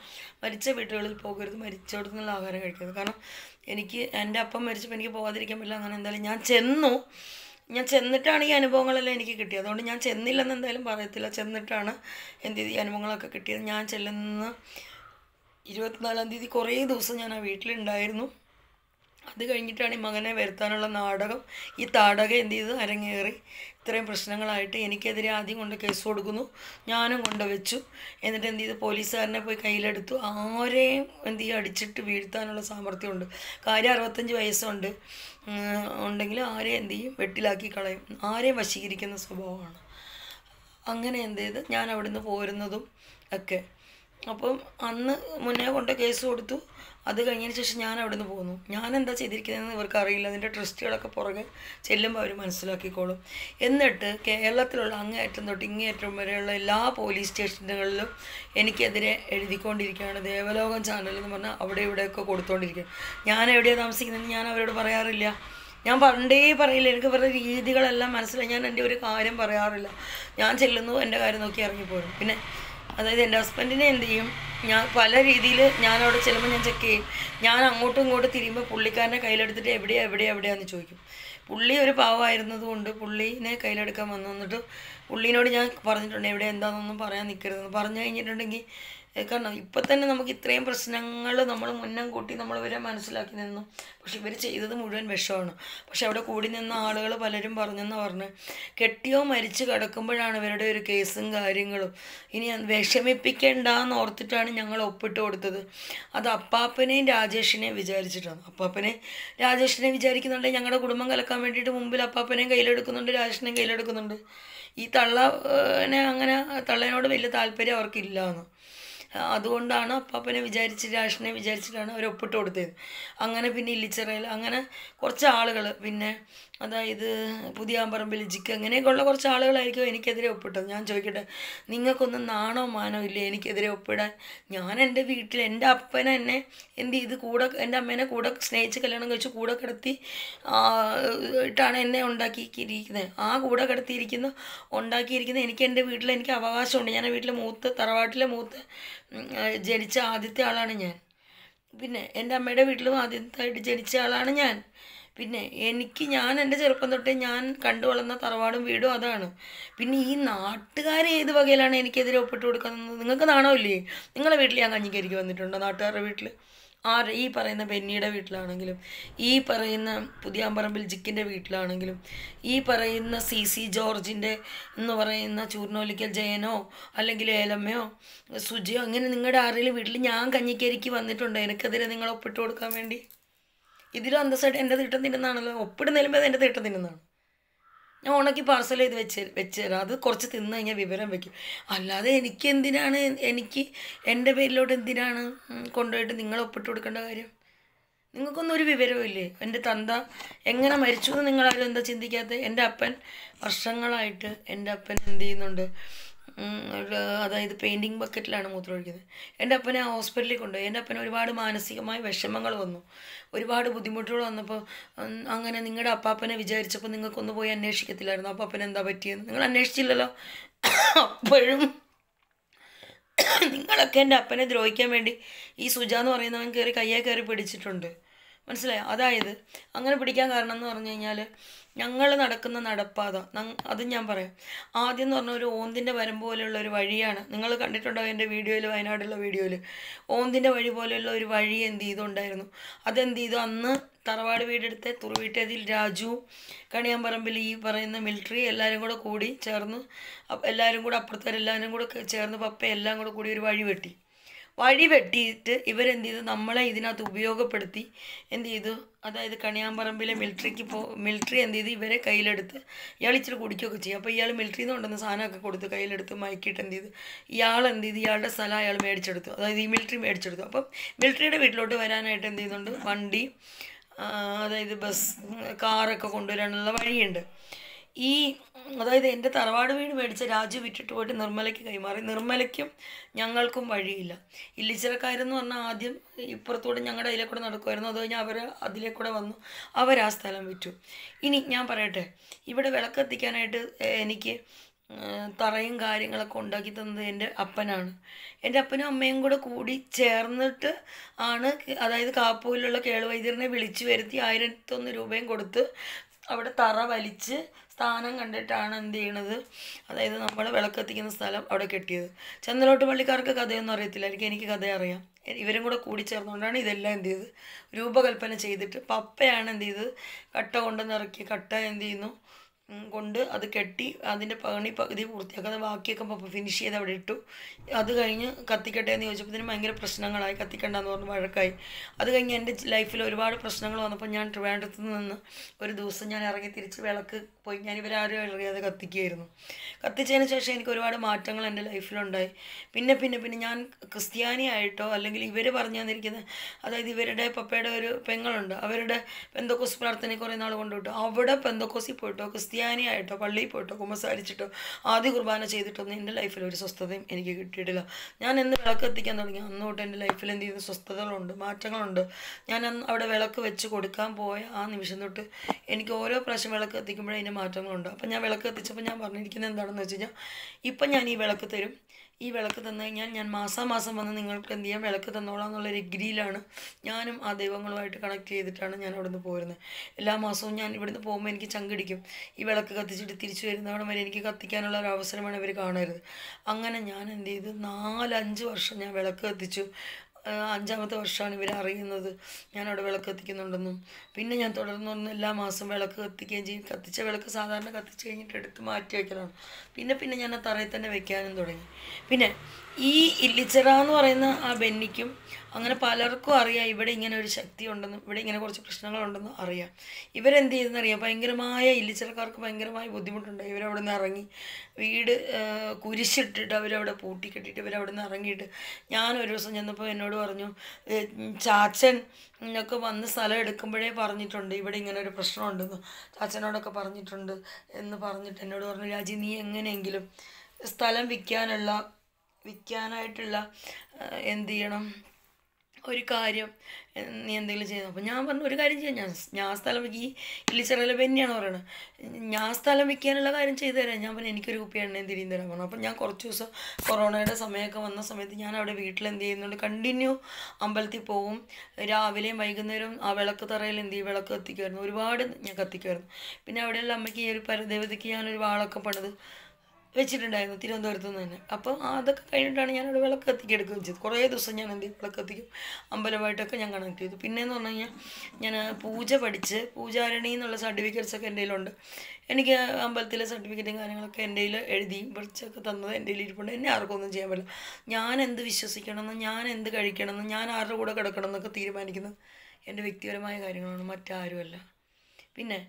S1: മരിച്ച വീടുകളിൽ പോകരുത് മരിച്ചോടത്തു നിന്നുള്ള ആഹാരം കഴിക്കരുത്. കാരണം എനിക്ക് എന്റെ അപ്പം മരിച്ചപ്പോൾ എനിക്ക് പോകാതിരിക്കാൻ പറ്റില്ല അങ്ങനെ എന്തായാലും ഞാൻ ചെന്നു. ഞാൻ ചെന്നിട്ടാണ് ഈ അനുഭവങ്ങളെല്ലാം എനിക്ക് കിട്ടിയത്. അതുകൊണ്ട് ഞാൻ ചെന്നില്ലെന്ന് എന്തായാലും പറയത്തില്ല. ചെന്നിട്ടാണ് എന്ത് ഈ അനുഭവങ്ങളൊക്കെ കിട്ടിയത്. ഞാൻ ചെല്ലുന്ന ഇരുപത്തിനാലാം തീയതി കുറേ ദിവസം ഞാൻ ആ വീട്ടിലുണ്ടായിരുന്നു. അത് കഴിഞ്ഞിട്ടാണ് ഈ മകനെ വരുത്താനുള്ള നാടകം. ഈ താടകം എന്ത് ചെയ്ത്? അരങ്ങേറി. ഇത്രയും പ്രശ്നങ്ങളായിട്ട് എനിക്കെതിരെ ആദ്യം കൊണ്ട് കേസ് കൊടുക്കുന്നു. ഞാനും കൊണ്ട് വെച്ചു എന്നിട്ട് എന്ത് ചെയ്തു? പോലീസുകാരനെ പോയി കയ്യിലെടുത്തു. ആരെയും എന്ത് ചെയ്യും? അടിച്ചിട്ട് വീഴ്ത്താനുള്ള സാമർഥ്യമുണ്ട്. കാര്യം അറുപത്തഞ്ച് വയസ്സുണ്ട്. ഉണ്ടെങ്കിൽ ആരെയും എന്ത് ചെയ്യും? വെട്ടിലാക്കി കളയും. ആരെയും വശീകരിക്കുന്ന സ്വഭാവമാണ്. അങ്ങനെ എന്ത് ചെയ്ത്? ഞാൻ അവിടുന്ന് പോരുന്നതും ഒക്കെ. അപ്പം അന്ന് മുന്നേ കൊണ്ട് കേസ് കൊടുത്തു. അത് കഴിഞ്ഞതിന് ശേഷം ഞാൻ അവിടെ നിന്ന് പോന്നു. ഞാൻ എന്താ ചെയ്തിരിക്കുന്നതെന്ന് ഇവർക്ക് അറിയില്ല അതിന്റെ ട്രസ്റ്റുകളൊക്കെ പുറകെ ചെല്ലുമ്പോൾ അവർ മനസ്സിലാക്കിക്കോളും. എന്നിട്ട് കേരളത്തിലുള്ള അങ്ങേയറ്റം തൊട്ട് ഇങ്ങേയറ്റം വരെയുള്ള എല്ലാ പോലീസ് സ്റ്റേഷനുകളിലും എനിക്കെതിരെ എഴുതിക്കൊണ്ടിരിക്കുകയാണ്. ദേവലോകം ചാനൽ എന്ന് പറഞ്ഞാൽ അവിടെ ഇവിടെയൊക്കെ കൊടുത്തുകൊണ്ടിരിക്കുകയാണ് ഞാൻ എവിടെയാണ് താമസിക്കുന്നത് ഞാൻ അവരോട് പറയാറില്ല. ഞാൻ പണ്ടേ പറയില്ല. എനിക്ക് ഇവരുടെ രീതികളെല്ലാം മനസ്സിലായി. ഞാൻ എന്റെ ഒരു കാര്യം പറയാറില്ല. ഞാൻ ചെല്ലുന്നു എന്റെ കാര്യം നോക്കി ഇറങ്ങിപ്പോരും. പിന്നെ അതായത് എന്റെ ഹസ്ബൻഡിനെ എന്ത് ചെയ്യും? ഞാൻ പല രീതിയിൽ ഞാൻ അവിടെ ചെല്ലുമ്പോൾ ഞാൻ ചെക്ക് ചെയ്യും. ഞാൻ അങ്ങോട്ടും ഇങ്ങോട്ടും തിരിയുമ്പോൾ പുള്ളിക്കാരനെ കയ്യിലെടുത്തിട്ട് എവിടെയാ എവിടെയാ എവിടെയാന്ന് ചോദിക്കും. പുള്ളി ഒരു പാവമായിരുന്നതുകൊണ്ട് പുള്ളീനെ കയ്യിലെടുക്കാൻ വന്നു. എന്നിട്ട് പുള്ളീനോട് ഞാൻ പറഞ്ഞിട്ടുണ്ട് എവിടെ എന്താണെന്നൊന്നും പറയാൻ നിൽക്കരുതെന്ന് പറഞ്ഞു കഴിഞ്ഞിട്ടുണ്ടെങ്കിൽ കാരണം ഇപ്പം തന്നെ നമുക്ക് ഇത്രയും പ്രശ്നങ്ങൾ നമ്മൾ മുന്നം കൂട്ടി നമ്മൾ ഇവരെ മനസ്സിലാക്കി നിന്നു. പക്ഷെ ഇവർ ചെയ്തത് മുഴുവൻ വിഷമാണ്. പക്ഷെ അവിടെ കൂടി നിന്ന ആളുകൾ പലരും പറഞ്ഞെന്ന് പറഞ്ഞ് കെട്ടിയോ മരിച്ചു കിടക്കുമ്പോഴാണ് ഇവരുടെ ഒരു കേസും കാര്യങ്ങളും. ഇനി വിഷമിപ്പിക്കേണ്ട എന്ന് ഓർത്തിട്ടാണ് ഞങ്ങൾ ഒപ്പിട്ട് കൊടുത്തത്. അത് അപ്പാപ്പനെയും രാജേഷിനെയും വിചാരിച്ചിട്ടാണ്. അപ്പാപ്പനെ രാജേഷിനെ വിചാരിക്കുന്നുണ്ട് ഞങ്ങളുടെ കുടുംബം കലക്കാൻ വേണ്ടിയിട്ട് മുമ്പിൽ അപ്പാപ്പനെയും കയ്യിലെടുക്കുന്നുണ്ട് രാജേഷിനെയും കയ്യിലെടുക്കുന്നുണ്ട്. ഈ തള്ളനെ അങ്ങനെ തള്ളനോട് വലിയ താല്പര്യം അവർക്കില്ല അതുകൊണ്ടാണ് അപ്പാപ്പനെ വിചാരിച്ച് രാഷ്ട്രനെ വിചാരിച്ചിട്ടാണ് അവർ ഒപ്പിട്ട് കൊടുത്തത്. അങ്ങനെ പിന്നെ ഇല്ലിച്ചിറയിൽ അങ്ങനെ കുറച്ച് ആളുകൾ പിന്നെ അതായത് പുതിയാമ്പറമ്പിൽ ജിക്ക് അങ്ങനെയൊക്കെയുള്ള കുറച്ച് ആളുകളായിരിക്കും എനിക്കെതിരെ ഒപ്പിട്ടത്. ഞാൻ ചോദിക്കട്ടെ നിങ്ങൾക്കൊന്നും നാണോ മാനോ ഇല്ലേ എനിക്കെതിരെ ഒപ്പിടാൻ? ഞാൻ എന്റെ വീട്ടിൽ എന്റെ അപ്പനെ എന്നെ എന്ത് ചെയ്ത് കൂടെ എന്റെ അമ്മേനെ കൂടെ സ്നേഹിച്ച് കല്യാണം കഴിച്ച് കൂടെ കിടത്തി ഇട്ടാണ് എന്നെ ഉണ്ടാക്കിയിരിക്കുന്നത്. ആ കൂടെ കിടത്തിയിരിക്കുന്ന ഉണ്ടാക്കിയിരിക്കുന്ന എനിക്ക് എന്റെ വീട്ടിൽ എനിക്ക് അവകാശമുണ്ട്. ഞാൻ വീട്ടിലെ മൂത്ത് തറവാട്ടിലെ മൂത്ത് ജനിച്ച ആദ്യത്തെ ആളാണ് ഞാൻ. പിന്നെ എന്റെ അമ്മയുടെ വീട്ടിലും ആദ്യത്തായിട്ട് ജനിച്ച ആളാണ് ഞാൻ. പിന്നെ എനിക്ക് ഞാൻ എന്റെ ചെറുപ്പം തൊട്ടേ ഞാൻ കണ്ടു വളർന്ന തറവാടും വീടും അതാണ്. പിന്നെ ഈ നാട്ടുകാർ ഏത് വകയിലാണ് എനിക്കെതിരെ ഒപ്പിട്ട് കൊടുക്കുന്നത് നിങ്ങൾക്ക് നാണമില്ലേ നിങ്ങളുടെ വീട്ടിൽ ഞാൻ കഞ്ഞിക്കരിക്ക് വന്നിട്ടുണ്ടോ? നാട്ടുകാരുടെ വീട്ടിൽ ആര് ഈ പറയുന്ന ബെന്നിയുടെ വീട്ടിലാണെങ്കിലും ഈ പറയുന്ന പുതിയാമ്പറമ്പിൽ ജിക്കിന്റെ വീട്ടിലാണെങ്കിലും ഈ പറയുന്ന സി സി ജോർജിന്റെ എന്ന് പറയുന്ന ചൂർണോലിക്കൽ ജയനോ അല്ലെങ്കിൽ ഏലമ്മയോ സുജിയോ അങ്ങനെ നിങ്ങളുടെ ആരെങ്കിലും വീട്ടിൽ ഞാൻ കഞ്ഞിക്കരിക്ക് വന്നിട്ടുണ്ടോ? എനിക്കെതിരെ നിങ്ങൾ ഒപ്പിട്ട് കൊടുക്കാൻ വേണ്ടി? ഇതിലും അന്തസ്സായിട്ട് എന്റെ തീട്ടം തിന്നുന്നതാണല്ലോ. ഒപ്പിടുന്നതിലുമ്പോൾ എന്റെ തീട്ടം തിന്നുന്നതാണ്. ഞാൻ ഉണക്കി പാർസൽ ചെയ്ത് വെച്ച് വെച്ച് തരാം. അത് കുറച്ച് തിന്ന് കഴിഞ്ഞാൽ വിവരം വെക്കും. അല്ലാതെ എനിക്ക് എന്തിനാണ് എനിക്ക് എന്റെ പേരിലോട്ട് എന്തിനാണ് കൊണ്ടുപോയിട്ട് നിങ്ങൾ ഒപ്പിട്ട് കൊടുക്കേണ്ട കാര്യം? നിങ്ങൾക്കൊന്നും ഒരു വിവരവുമില്ലേ എന്റെ തന്ത എങ്ങനെ മരിച്ചു എന്ന് നിങ്ങളാരും എന്താ ചിന്തിക്കാത്തത്? എന്റെ അപ്പൻ വർഷങ്ങളായിട്ട് എന്റെ അപ്പൻ എന്ത് ചെയ്യുന്നുണ്ട്? അതായത് പെയിന്റിങ് ബക്കറ്റിലാണ് മൂത്രം ഒഴിക്കുന്നത്. എന്റെ അപ്പനെ ആ ഹോസ്പിറ്റലിൽ കൊണ്ടുപോയി. എന്റെ അപ്പന് ഒരുപാട് മാനസികമായ വിഷമങ്ങൾ വന്നു. ഒരുപാട് ബുദ്ധിമുട്ടുകൾ വന്നപ്പോൾ അങ്ങനെ നിങ്ങളുടെ അപ്പാപ്പനെ വിചാരിച്ചപ്പോൾ നിങ്ങൾക്കൊന്ന് പോയി അന്വേഷിക്കത്തില്ലായിരുന്നു? അപ്പാപ്പന് എന്താ പറ്റിയെന്ന്? നിങ്ങൾ അന്വേഷിച്ചില്ലല്ലോ? അപ്പോഴും നിങ്ങളൊക്കെ എന്റെ അപ്പനെ ദ്രോഹിക്കാൻ വേണ്ടി ഈ സുജ എന്ന് പറയുന്നവൻ കയറി കയ്യെ കയറി പിടിച്ചിട്ടുണ്ട്. മനസ്സിലായോ? അതായത് അങ്ങനെ പിടിക്കാൻ കാരണം എന്ന് പറഞ്ഞു കഴിഞ്ഞാൽ ഞങ്ങൾ നടക്കുന്ന നടപ്പാത അതും. ഞാൻ പറയാം. ആദ്യം എന്ന് പറഞ്ഞ ഒരു ഓന്തിന്റെ വരം പോലെയുള്ള ഒരു വഴിയാണ്. നിങ്ങൾ കണ്ടിട്ടുണ്ടോ എന്റെ വീഡിയോയിൽ വയനാടുള്ള വീഡിയോയിൽ ഓന്തിന്റെ വഴി പോലെയുള്ള ഒരു വഴി എന്ത് ചെയ്തുണ്ടായിരുന്നു? അതെന്ത് ചെയ്തു? അന്ന് തറവാട് വീടെടുത്ത് തുറവീട്ടതിൽ രാജു കണിയാമ്പറമ്പിൽ ഈ പറയുന്ന മിലിറ്ററി എല്ലാവരും കൂടെ കൂടി ചേർന്ന് എല്ലാവരും കൂടെ അപ്പുറത്തവരെല്ലാവരും കൂടെ ചേർന്ന് പപ്പ എല്ലാം കൂടെ കൂടി ഒരു വഴി വെട്ടി. വഴി വെട്ടിയിട്ട് ഇവരെന്ത് ചെയ്തു? നമ്മളെ ഇതിനകത്ത് ഉപയോഗപ്പെടുത്തി എന്ത് ചെയ്തു? അതായത് കണിയാമ്പറമ്പിലെ മിലിറ്ററിക്ക് പോ മിലിറ്ററി എന്ത് ചെയ്ത് ഇവരെ കയ്യിലെടുത്ത് ഇയാൾ ഇച്ചിരി കുടിക്കുകയൊക്കെ ചെയ്യും. അപ്പോൾ ഇയാൾ മിലിറ്ററിയിൽ നിന്ന് കൊണ്ടുവന്ന സാധനമൊക്കെ കൊടുത്ത് കയ്യിലെടുത്ത് മയക്കിയിട്ട് എന്ത് ചെയ്ത് ഇയാൾ എന്ത് ചെയ്ത് ഇയാളുടെ സ്ഥലം അയാൾ മേടിച്ചെടുത്തു. അതായത് ഈ മിലിറ്ററി മേടിച്ചെടുത്തു. അപ്പം മിലിറ്ററിയുടെ വീട്ടിലോട്ട് വരാനായിട്ട് എന്ത് ചെയ്യുന്നുണ്ട്? വണ്ടി അതായത് ബസ് കാറൊക്കെ കൊണ്ടുവരാനുള്ള വഴിയുണ്ട്. ഈ അതായത് എന്റെ തറവാട് വീട് മേടിച്ച രാജു വിട്ടിട്ട് പോയിട്ട് നിർമ്മലയ്ക്ക് കൈമാറി. നിർമ്മലയ്ക്കും ഞങ്ങൾക്കും വഴിയില്ല. ഇല്ലിച്ചിറക്കാരെന്ന് പറഞ്ഞാൽ ആദ്യം ഇപ്പുറത്തൂടെ ഞങ്ങളുടെ അതിലെ കൂടെ നടക്കുമായിരുന്നു. അത് കഴിഞ്ഞാൽ അവർ അതിലെ കൂടെ വന്നു. അവർ ആ സ്ഥലം വിറ്റു. ഇനി ഞാൻ പറയട്ടെ ഇവിടെ വിളക്കെത്തിക്കാനായിട്ട് എനിക്ക് തറയും കാര്യങ്ങളൊക്കെ ഉണ്ടാക്കി തന്നത് എന്റെ അപ്പനാണ്. എന്റെ അപ്പനും അമ്മയും കൂടെ കൂടി ചേർന്നിട്ട് ആണ് അതായത് കാപ്പൂരിലുള്ള കേളുവൈദ്യറിനെ വിളിച്ചു വരുത്തി ആയിരത്തൊന്ന് രൂപയും കൊടുത്ത് അവിടെ തറ വലിച്ച് സ്ഥാനം കണ്ടിട്ടാണ് എന്ത് ചെയ്യണത്? അതായത് നമ്മൾ വിളക്കെത്തിക്കുന്ന സ്ഥലം അവിടെ കെട്ടിയത്. ചന്ദ്രോട്ട് പള്ളിക്കാർക്ക് കഥയൊന്നും അറിയത്തില്ലായിരിക്കും. എനിക്ക് കഥ അറിയാം. ഇവരും കൂടെ കൂടി ചേർന്നുകൊണ്ടാണ് ഇതെല്ലാം എന്ത് ചെയ്തത് രൂപകൽപ്പന ചെയ്തിട്ട് പപ്പയാണ് എന്ത് ചെയ്തത് കട്ട കൊണ്ട് നിറക്കി കട്ട എന്ത് ചെയ്യുന്നു? കൊണ്ട് അത് കെട്ടി അതിന്റെ പണി പകുതി പൂർത്തിയാക്കാതെ ബാക്കിയൊക്കെ ഫിനിഷ് ചെയ്ത് അവിടെ ഇട്ടു. അത് കഴിഞ്ഞ് കത്തിക്കട്ടെ എന്ന് ചോദിച്ചപ്പോഴത്തേനും ഭയങ്കര പ്രശ്നങ്ങളായി. കത്തിക്കണ്ടെന്ന് പറഞ്ഞ് വഴക്കായി. അത് കഴിഞ്ഞ് എന്റെ ലൈഫിൽ ഒരുപാട് പ്രശ്നങ്ങൾ വന്നപ്പോൾ ഞാൻ ട്രിവാൻഡ്രത്ത് നിന്ന് ഒരു ദിവസം ഞാൻ ഇറങ്ങി തിരിച്ച് വിളക്ക് പോയി. ഞാൻ ഇവരാരും അറിയാതെ കത്തിക്കുകയായിരുന്നു കത്തിച്ചതിന് ശേഷം എനിക്ക് ഒരുപാട് മാറ്റങ്ങൾ എന്റെ ലൈഫിലുണ്ടായി പിന്നെ പിന്നെ പിന്നെ ഞാൻ ക്രിസ്ത്യാനിയായിട്ടോ അല്ലെങ്കിൽ ഇവർ പറഞ്ഞു തന്നിരിക്കുന്ന അതായത് ഇവരുടെ പപ്പയുടെ ഒരു പെങ്ങളുണ്ട്. അവരുടെ പെന്തക്കോസ് പ്രാർത്ഥന കുറേ നാൾ കൊണ്ടുവിട്ടു. അവിടെ പെന്തക്കോസിൽ പോയിട്ടോ. ക്രിസ്ത്യാനിയായിട്ടോ പള്ളിയിൽ പോയിട്ടോ കുമ്പസാരിച്ചിട്ടോ ആദ്യ കുർബാന ചെയ്തിട്ടൊന്നും എന്റെ ലൈഫിൽ ഒരു സ്വസ്ഥതയും എനിക്ക് കിട്ടിയിട്ടില്ല. ഞാൻ എന്ന് വിളക്ക് എത്തിക്കാൻ തുടങ്ങി. അന്ന് തൊട്ട് എന്റെ ലൈഫിൽ എന്ത് ചെയ്യുന്ന സ്വസ്ഥതകളുണ്ട് മാറ്റങ്ങളുണ്ട്. ഞാൻ അന്ന് അവിടെ വിളക്ക് വെച്ച് കൊടുക്കാൻ പോയ ആ നിമിഷം തൊട്ട് എനിക്ക് ഓരോ പ്രാവശ്യം വിളക്ക് എത്തിക്കുമ്പോഴേ അതിന്റെ മാറ്റങ്ങളുണ്ട്. അപ്പം ഞാൻ വിളക്ക് എത്തിച്ചപ്പോൾ ഞാൻ പറഞ്ഞിരിക്കുന്നത് എന്താണെന്ന് വെച്ച് കഴിഞ്ഞാൽ ഇപ്പം ഞാൻ ഈ വിളക്ക് തരും. ഈ വിളക്ക് തന്നു കഴിഞ്ഞാൽ ഞാൻ മാസാമാസം വന്ന് നിങ്ങൾക്ക് എന്ത് ചെയ്യാം? വിളക്ക് തന്നോളാം എന്നുള്ള ഡിഗ്രിയിലാണ് ഞാനും ആ ദൈവങ്ങളുമായിട്ട് കണക്ട് ചെയ്തിട്ടാണ് ഞാൻ അവിടുന്ന് പോയിരുന്നത് എല്ലാ മാസവും ഞാൻ ഇവിടുന്ന് പോകുമ്പോൾ എനിക്ക് ചങ്കടിക്കും. ഈ വിളക്ക് കത്തിച്ചിട്ട് തിരിച്ചു വരുന്നവിടെ വരെ എനിക്ക് കത്തിക്കാനുള്ള ഒരു അവസരമാണ് ഇവർ കാണരുത്. അങ്ങനെ ഞാൻ എന്ത് ചെയ്തു? നാലഞ്ച് വർഷം ഞാൻ വിളക്ക് കത്തിച്ചു. അഞ്ചാമത്തെ വർഷമാണ് ഇവർ അറിയുന്നത്. ഞാൻ അവിടെ വിളക്ക് കത്തിക്കുന്നുണ്ടെന്നും. പിന്നെ ഞാൻ തുടർന്ന് തുടർന്ന് എല്ലാ മാസവും വിളക്ക് കത്തിക്കുകയും ചെയ്യും. കത്തിച്ച വിളക്ക് സാധാരണ കത്തിച്ച് കഴിഞ്ഞിട്ട് എടുത്ത് മാറ്റി വയ്ക്കലാണ്. പിന്നെ പിന്നെ ഞാൻ ആ തറയിൽ തന്നെ വെക്കാനും തുടങ്ങി. പിന്നെ ഈ ഇല്ലിച്ചിറ എന്ന് പറയുന്ന ആ ബെന്നിക്കും അങ്ങനെ പലർക്കും അറിയാം. ഇവിടെ ഇങ്ങനെ ഒരു ശക്തി ഉണ്ടെന്നും ഇവിടെ ഇങ്ങനെ കുറച്ച് പ്രശ്നങ്ങളുണ്ടെന്നും അറിയാം. ഇവരെന്ത് ചെയ്തെന്നറിയാം ഭയങ്കരമായ ഇല്ലിച്ചിറക്കാർക്ക് ഭയങ്കരമായ ബുദ്ധിമുട്ടുണ്ട്. ഇവരവിടെ നിന്ന് ഇറങ്ങി വീട് കുരിശിട്ടിട്ട് അവരവിടെ പൂട്ടിക്കെട്ടിയിട്ട് ഇവരവിടെ നിന്ന് ഇറങ്ങിയിട്ട് ഞാൻ ഒരു ദിവസം ചെന്നപ്പോൾ എന്നോട് പറഞ്ഞു ചാച്ചൻ ഒക്കെ വന്ന് സ്ഥലം എടുക്കുമ്പോഴേ പറഞ്ഞിട്ടുണ്ട്. ഇവിടെ ഇങ്ങനെ ഒരു പ്രശ്നമുണ്ടെന്ന് ചാച്ചനോടൊക്കെ പറഞ്ഞിട്ടുണ്ട് എന്ന് പറഞ്ഞിട്ട് എന്നോട് പറഞ്ഞു രാജി നീ എങ്ങനെയെങ്കിലും സ്ഥലം വിൽക്കാനുള്ള വിൽക്കാനായിട്ടുള്ള എന്ത് ചെയ്യണം? ഒരു കാര്യം നീ എന്തെങ്കിലും ചെയ്യുന്നു അപ്പോൾ ഞാൻ പറഞ്ഞു ഒരു കാര്യം ചെയ്യാം. ഞാൻ ഞാൻ സ്ഥലം വയ്ക്കി ഈ ഇല്ലിച്ചിറയിലെ ബെന്നിയാണ് പറയുന്നത് ഞാൻ സ്ഥലം വയ്ക്കാനുള്ള കാര്യം ചെയ്തു തരാം. ഞാൻ പറഞ്ഞു എനിക്കൊരു കുപ്പി എണ്ണയും തിരിയും തരാൻ പറഞ്ഞു. അപ്പം ഞാൻ കുറച്ച് ദിവസം കൊറോണയുടെ സമയമൊക്കെ വന്ന സമയത്ത് ഞാൻ അവിടെ വീട്ടിൽ എന്ത് ചെയ്യുന്നുണ്ട് കണ്ടിന്യൂ അമ്പലത്തിൽ പോവും. രാവിലെയും വൈകുന്നേരവും ആ വിളക്ക് തറയിൽ എന്ത് ചെയ്യും? വിളക്ക് കത്തിക്കുമായിരുന്നു. ഒരുപാട് ഞാൻ കത്തിക്കുമായിരുന്നു. പിന്നെ അവിടെയുള്ള അമ്മയ്ക്ക് ഈ ഒരു പരദേവതയ്ക്ക് ഞാനൊരു വാളൊക്കെ പണിത് വെച്ചിട്ടുണ്ടായിരുന്നു തിരുവനന്തപുരത്ത് നിന്ന് തന്നെ. അപ്പോൾ അതൊക്കെ കഴിഞ്ഞിട്ടാണ് ഞാൻ അവിടെ വിളക്ക് കത്തിക്കെടുക്കുകയും ചെയ്തത്. കുറേ ദിവസം ഞാൻ എന്ത് വിളക്ക് കത്തിക്കും. അമ്പലമായിട്ടൊക്കെ ഞാൻ കണക്ട് ചെയ്തു. പിന്നെയെന്ന് പറഞ്ഞു കഴിഞ്ഞാൽ ഞാൻ പൂജ പഠിച്ച് പൂജാരണി എന്നുള്ള സർട്ടിഫിക്കറ്റ്സ് ഒക്കെ എന്റെ കയ്യിലുണ്ട്. എനിക്ക് അമ്പലത്തിലെ സർട്ടിഫിക്കറ്റും കാര്യങ്ങളൊക്കെ എന്റെ കയ്യിൽ എഴുതി പഠിച്ചൊക്കെ തന്നത് എന്റെ കയ്യിൽ ഇരിപ്പുണ്ട്. എന്നെ ആർക്കും ഒന്നും ചെയ്യാൻ പറ്റില്ല. ഞാൻ എന്ത് വിശ്വസിക്കണമെന്ന് ഞാൻ എന്ത് കഴിക്കണമെന്ന് ഞാൻ ആരുടെ കൂടെ കിടക്കണം എന്നൊക്കെ തീരുമാനിക്കുന്നത് എന്റെ വ്യക്തിപരമായ കാര്യങ്ങളാണ്. മറ്റാരുമല്ല. പിന്നെ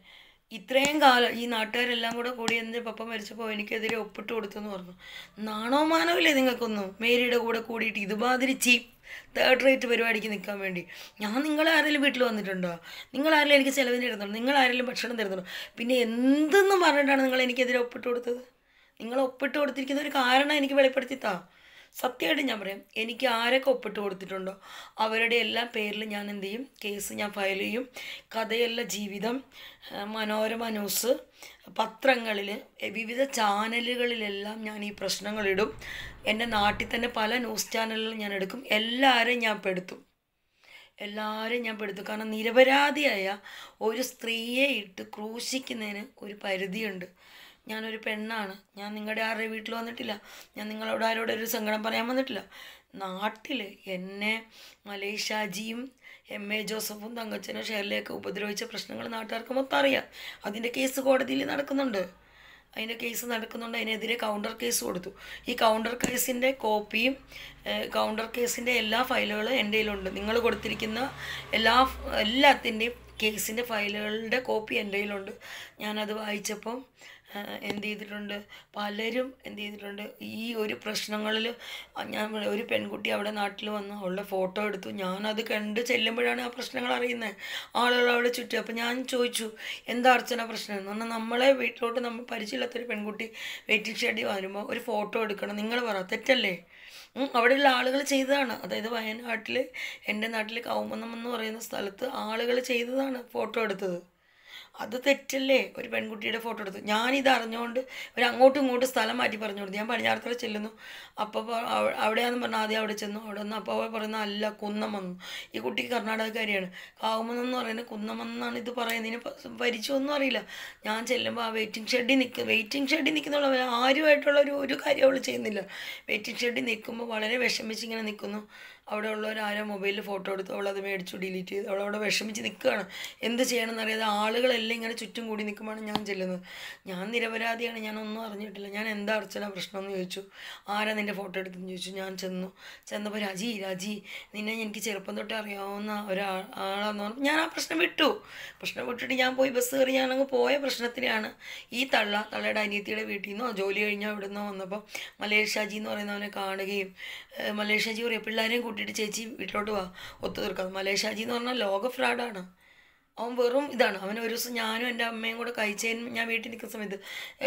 S1: ഇത്രയും കാലം ഈ നാട്ടുകാരെല്ലാം കൂടെ കൂടി എന്റെ പപ്പ മരിച്ചപ്പോൾ എനിക്കെതിരെ ഒപ്പിട്ട് കൊടുത്തെന്ന് പറഞ്ഞു. നാണോ മാനോ നിങ്ങൾക്കൊന്നും? മേരിയുടെ കൂടെ കൂടിയിട്ട് ഇതുമാതിരി ചീപ്പ് തേർഡ് റേറ്റ് പരിപാടിക്ക് നിൽക്കാൻ വേണ്ടി. ഞാൻ നിങ്ങൾ ആരെങ്കിലും വീട്ടിൽ വന്നിട്ടുണ്ടോ? നിങ്ങൾ ആരെങ്കിലും എനിക്ക് ചിലവിന് തരുന്നുണ്ടോ? നിങ്ങൾ ആരെങ്കിലും ഭക്ഷണം തരുന്നുണ്ടോ? പിന്നെ എന്തെന്നും പറഞ്ഞിട്ടാണ് നിങ്ങൾ എനിക്കെതിരെ ഒപ്പിട്ട് കൊടുത്തത്? നിങ്ങൾ ഒപ്പിട്ട് കൊടുത്തിരിക്കുന്ന ഒരു കാരണം എനിക്ക് വെളിപ്പെടുത്തി താ സത്യമായിട്ട് ഞാൻ പറയാം എനിക്ക് ആരൊക്കെ ഒപ്പിട്ട് കൊടുത്തിട്ടുണ്ടോ അവരുടെ എല്ലാ പേരിൽ ഞാൻ എന്ത് ചെയ്യും കേസ് ഞാൻ ഫയൽ ചെയ്യും. കഥയല്ല ജീവിതം മനോരമ ന്യൂസ് പത്രങ്ങളിൽ വിവിധ ചാനലുകളിലെല്ലാം ഞാൻ ഈ പ്രശ്നങ്ങളിടും. എന്റെ നാട്ടിൽ തന്നെ പല ന്യൂസ് ചാനലുകളും ഞാൻ എടുക്കും. എല്ലാവരെയും ഞാൻ പെടുത്തും. എല്ലാവരെയും ഞാൻ പെടുത്തും. കാരണം നിരപരാധിയായ ഒരു സ്ത്രീയെ ഇട്ട് ക്രൂശിക്കുന്നതിന് ഒരു പരിധിയുണ്ട്. ഞാനൊരു പെണ്ണാണ്. ഞാൻ നിങ്ങളുടെ ആരുടെ വീട്ടിൽ വന്നിട്ടില്ല? ഞാൻ നിങ്ങളോട് ആരോട് ഒരു സങ്കടം പറയാൻ വന്നിട്ടില്ല? നാട്ടിൽ എന്നെ മലേഷാജിയും എം എ ജോസഫും തങ്കച്ചനും ഷെയറിലേക്ക് ഉപദ്രവിച്ച പ്രശ്നങ്ങൾ നാട്ടുകാർക്ക് മൊത്തം അറിയാം. അതിന്റെ കേസ് കോടതിയിൽ നടക്കുന്നുണ്ട്. അതിന്റെ കേസ് നടക്കുന്നുണ്ട്. അതിനെതിരെ കൗണ്ടർ കേസ് കൊടുത്തു. ഈ കൗണ്ടർ കേസിന്റെ കോപ്പിയും കൗണ്ടർ കേസിന്റെ എല്ലാ ഫയലുകളും എന്റെ കയ്യിലുണ്ട്. നിങ്ങൾ കൊടുത്തിരിക്കുന്ന എല്ലാ എല്ലാത്തിന്റെയും കേസിന്റെ ഫയലുകളുടെ കോപ്പി എന്റെ കയ്യിലുണ്ട്. ഞാനത് വായിച്ചപ്പം എന്ത് ചെയ്തിട്ടുണ്ട്? പലരും എന്ത് ചെയ്തിട്ടുണ്ട്? ഈ ഒരു പ്രശ്നങ്ങളിൽ ഞാൻ ഒരു പെൺകുട്ടി അവിടെ നാട്ടിൽ വന്ന് അവളുടെ ഫോട്ടോ എടുത്തു. ഞാനത് കണ്ട് ചെല്ലുമ്പോഴാണ് ആ പ്രശ്നങ്ങൾ അറിയുന്നത് ആളുകൾ അവിടെ ചുറ്റും. അപ്പം ഞാൻ ചോദിച്ചു എന്താ അർച്ചന പ്രശ്നം? എന്ന് പറഞ്ഞാൽ നമ്മളെ വീട്ടിലോട്ട് നമ്മൾ പരിചയമില്ലാത്തൊരു പെൺകുട്ടി വെയിറ്റിംഗ് ഷെഡി വരുമ്പോൾ ഒരു ഫോട്ടോ എടുക്കണം. നിങ്ങൾ പറ. തെറ്റല്ലേ? അവിടെയുള്ള ആളുകൾ ചെയ്തതാണ്. അതായത് വയനാട്ടിൽ എന്റെ നാട്ടിൽ കൗമന്നം എന്ന് പറയുന്ന സ്ഥലത്ത് ആളുകൾ ചെയ്തതാണ് ഫോട്ടോ എടുത്തത്. അത് തെറ്റല്ലേ? ഒരു പെൺകുട്ടിയുടെ ഫോട്ടോ എടുത്തു. ഞാനിത് അറിഞ്ഞുകൊണ്ട് ഒരു അങ്ങോട്ടും ഇങ്ങോട്ടും സ്ഥലം മാറ്റി പറഞ്ഞു കൊടുത്തു. ഞാൻ പടിഞ്ഞാറത്തറ ചെല്ലുന്നു. അപ്പോൾ അവിടെയാണെന്ന് പറഞ്ഞാൽ ആദ്യം അവിടെ ചെന്നു. അവിടെ നിന്ന് അപ്പോൾ പറയുന്ന അല്ല കുന്നം വന്നു. ഈ കുട്ടി കർണാടകക്കാരിയാണ്. കാവുമെന്ന് പറയുന്നത് കുന്നം എന്നാണ് ഇത് പറയുന്നത്. ഇതിന് പരിചയമൊന്നും അറിയില്ല. ഞാൻ ചെല്ലുമ്പോൾ ആ വെയിറ്റിംഗ് ഷെഡിൽ നിൽക്കുക വെയിറ്റിംഗ് ഷെഡിൽ നിൽക്കുന്നുള്ള ആരുമായിട്ടുള്ള ഒരു ഒരു കാര്യം അവൾ ചെയ്യുന്നില്ല. വെയിറ്റിംഗ് ഷെഡിൽ നിൽക്കുമ്പോൾ വളരെ വിഷമിച്ചിങ്ങനെ നിൽക്കുന്നു അവിടെ ഉള്ളവർ ആരോ മൊബൈലിൽ ഫോട്ടോ എടുത്തു അവൾ അത് മേടിച്ചു ഡിലീറ്റ് ചെയ്തു. അവൾ അവിടെ വിഷമിച്ച് നിൽക്കുകയാണ് എന്ത് ചെയ്യണമെന്ന് അറിയാതെ ആളുകളെല്ലാം ഇങ്ങനെ ചുറ്റും കൂടി നിൽക്കുമ്പോഴാണ് ഞാൻ ചെല്ലുന്നത്. ഞാൻ നിരപരാധിയാണ് ഞാൻ ഒന്നും അറിഞ്ഞിട്ടില്ല. ഞാൻ എന്താ അർച്ചന പ്രശ്നം എന്ന് ചോദിച്ചു. ആരാ നിന്റെ ഫോട്ടോ എടുത്തെന്ന് ചോദിച്ചു. ഞാൻ ചെന്നു. ചെന്നപ്പോൾ രാജി രാജി നിന്നെ എനിക്ക് ചെറുപ്പം തൊട്ട് അറിയാവുന്ന ഒരാൾ ആളാന്ന് പറഞ്ഞു. ഞാൻ ആ പ്രശ്നം വിട്ടു. പ്രശ്നം വിട്ടിട്ട് ഞാൻ പോയി ബസ് കയറി ഞാനങ്ങ് പോയ പ്രശ്നത്തിനാണ് ഈ തള്ള തള്ളയുടെ അനിയത്തിയുടെ വീട്ടിൽ നിന്നോ ജോലി കഴിഞ്ഞോ ഇവിടെ നിന്നോ വന്നപ്പോൾ മലേഷ് ഷാജി എന്ന് പറയുന്നവനെ കാണുകയും മലേഷ്യാജി പറയും പിള്ളേരെയും കൂട്ടിയിട്ട് ചേച്ചി വീട്ടിലോട്ട് വാ. ഒത്തു തീർക്കാം. മലേഷാജി ഷാജി എന്ന് പറഞ്ഞാൽ ലോക ഫ്രാഡാണ്. അവൻ വെറും ഇതാണ്. അവൻ ഒരു ദിവസം ഞാനും എന്റെ അമ്മയും കൂടെ കൈച്ചേൻ ഞാൻ വീട്ടിൽ നിൽക്കുന്ന സമയത്ത്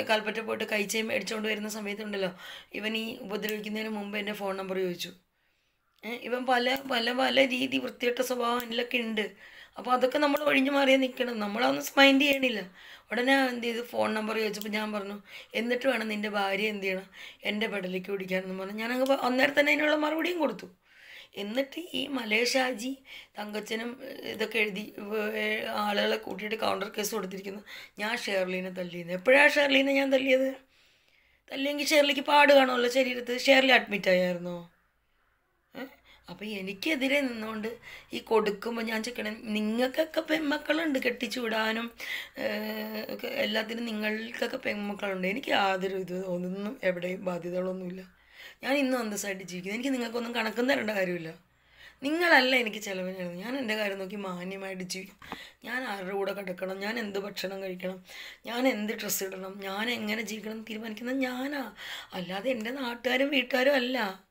S1: കൽപ്പറ്റ പോയിട്ട് കൈച്ചേൻ മേടിച്ചുകൊണ്ട് വരുന്ന സമയത്തുണ്ടല്ലോ ഇവൻ ഈ ഉപദ്രവിക്കുന്നതിന് മുമ്പ് എന്റെ ഫോൺ നമ്പർ ചോദിച്ചു. ഇവൻ പല പല പല രീതി വൃത്തികെട്ട സ്വഭാവം എന്നിലൊക്കെ ഉണ്ട്. അപ്പോൾ അതൊക്കെ നമ്മൾ ഒഴിഞ്ഞു മാറിയേ നിൽക്കണം. നമ്മളതൊന്നും മൈൻഡ് ചെയ്യണില്ല. ഉടനെ എന്ത് ചെയ്തു? ഫോൺ നമ്പർ ചോദിച്ചപ്പോൾ ഞാൻ പറഞ്ഞു എന്നിട്ട് വേണം നിന്റെ ഭാര്യ എന്ത് ചെയ്യണം? എന്റെ പെടലേക്ക് പിടിക്കാനെന്ന് പറഞ്ഞു. ഞാനങ്ങ് അന്നേരം തന്നെ അതിനുള്ള മറുപടിയും കൊടുത്തു. എന്നിട്ട് ഈ മലേഷാജി തങ്കച്ചനും ഇതൊക്കെ എഴുതി ആളുകളെ കൂട്ടിയിട്ട് കൗണ്ടർ കേസ് കൊടുത്തിരിക്കുന്നു. ഞാൻ ഷേർലീനെ തല്ലിയിരുന്നു എപ്പോഴാണ് ഷേർലീനെ ഞാൻ തല്ലിയത്? തല്ലിയെങ്കിൽ ഷേർലിക്ക് പാട് കാണുമല്ലോ ശരീരത്ത്. ഷേർലി അഡ്മിറ്റ് ആയായിരുന്നോ? അപ്പം എനിക്കെതിരെ നിന്നുകൊണ്ട് ഈ കൊടുക്കുമ്പോൾ ഞാൻ ചെക്കണേ നിങ്ങൾക്കൊക്കെ പെൺമക്കളുണ്ട് കെട്ടിച്ചു വിടാനും എല്ലാത്തിനും നിങ്ങൾക്കൊക്കെ പെൺമക്കളുണ്ട്. എനിക്ക് യാതൊരു ഇത് ഒന്നും എവിടെയും ബാധ്യതകളൊന്നുമില്ല. ഞാൻ ഇന്നും അന്തസ്സായിട്ട് ജീവിക്കുന്നു. എനിക്ക് നിങ്ങൾക്കൊന്നും കണക്കും തരേണ്ട കാര്യമില്ല. നിങ്ങളല്ല എനിക്ക് ചിലവിനായിരുന്നു ഞാൻ എന്റെ കാര്യം നോക്കി മാന്യമായിട്ട് ജീവിക്കും. ഞാൻ ആരുടെ കൂടെ കിടക്കണം? ഞാൻ എന്ത് ഭക്ഷണം കഴിക്കണം? ഞാൻ എന്ത് ഡ്രസ്സ് ഇടണം? ഞാൻ എങ്ങനെ ജീവിക്കണം തീരുമാനിക്കുന്നത് ഞാനാ. അല്ലാതെ എന്റെ നാട്ടുകാരും വീട്ടുകാരും അല്ല.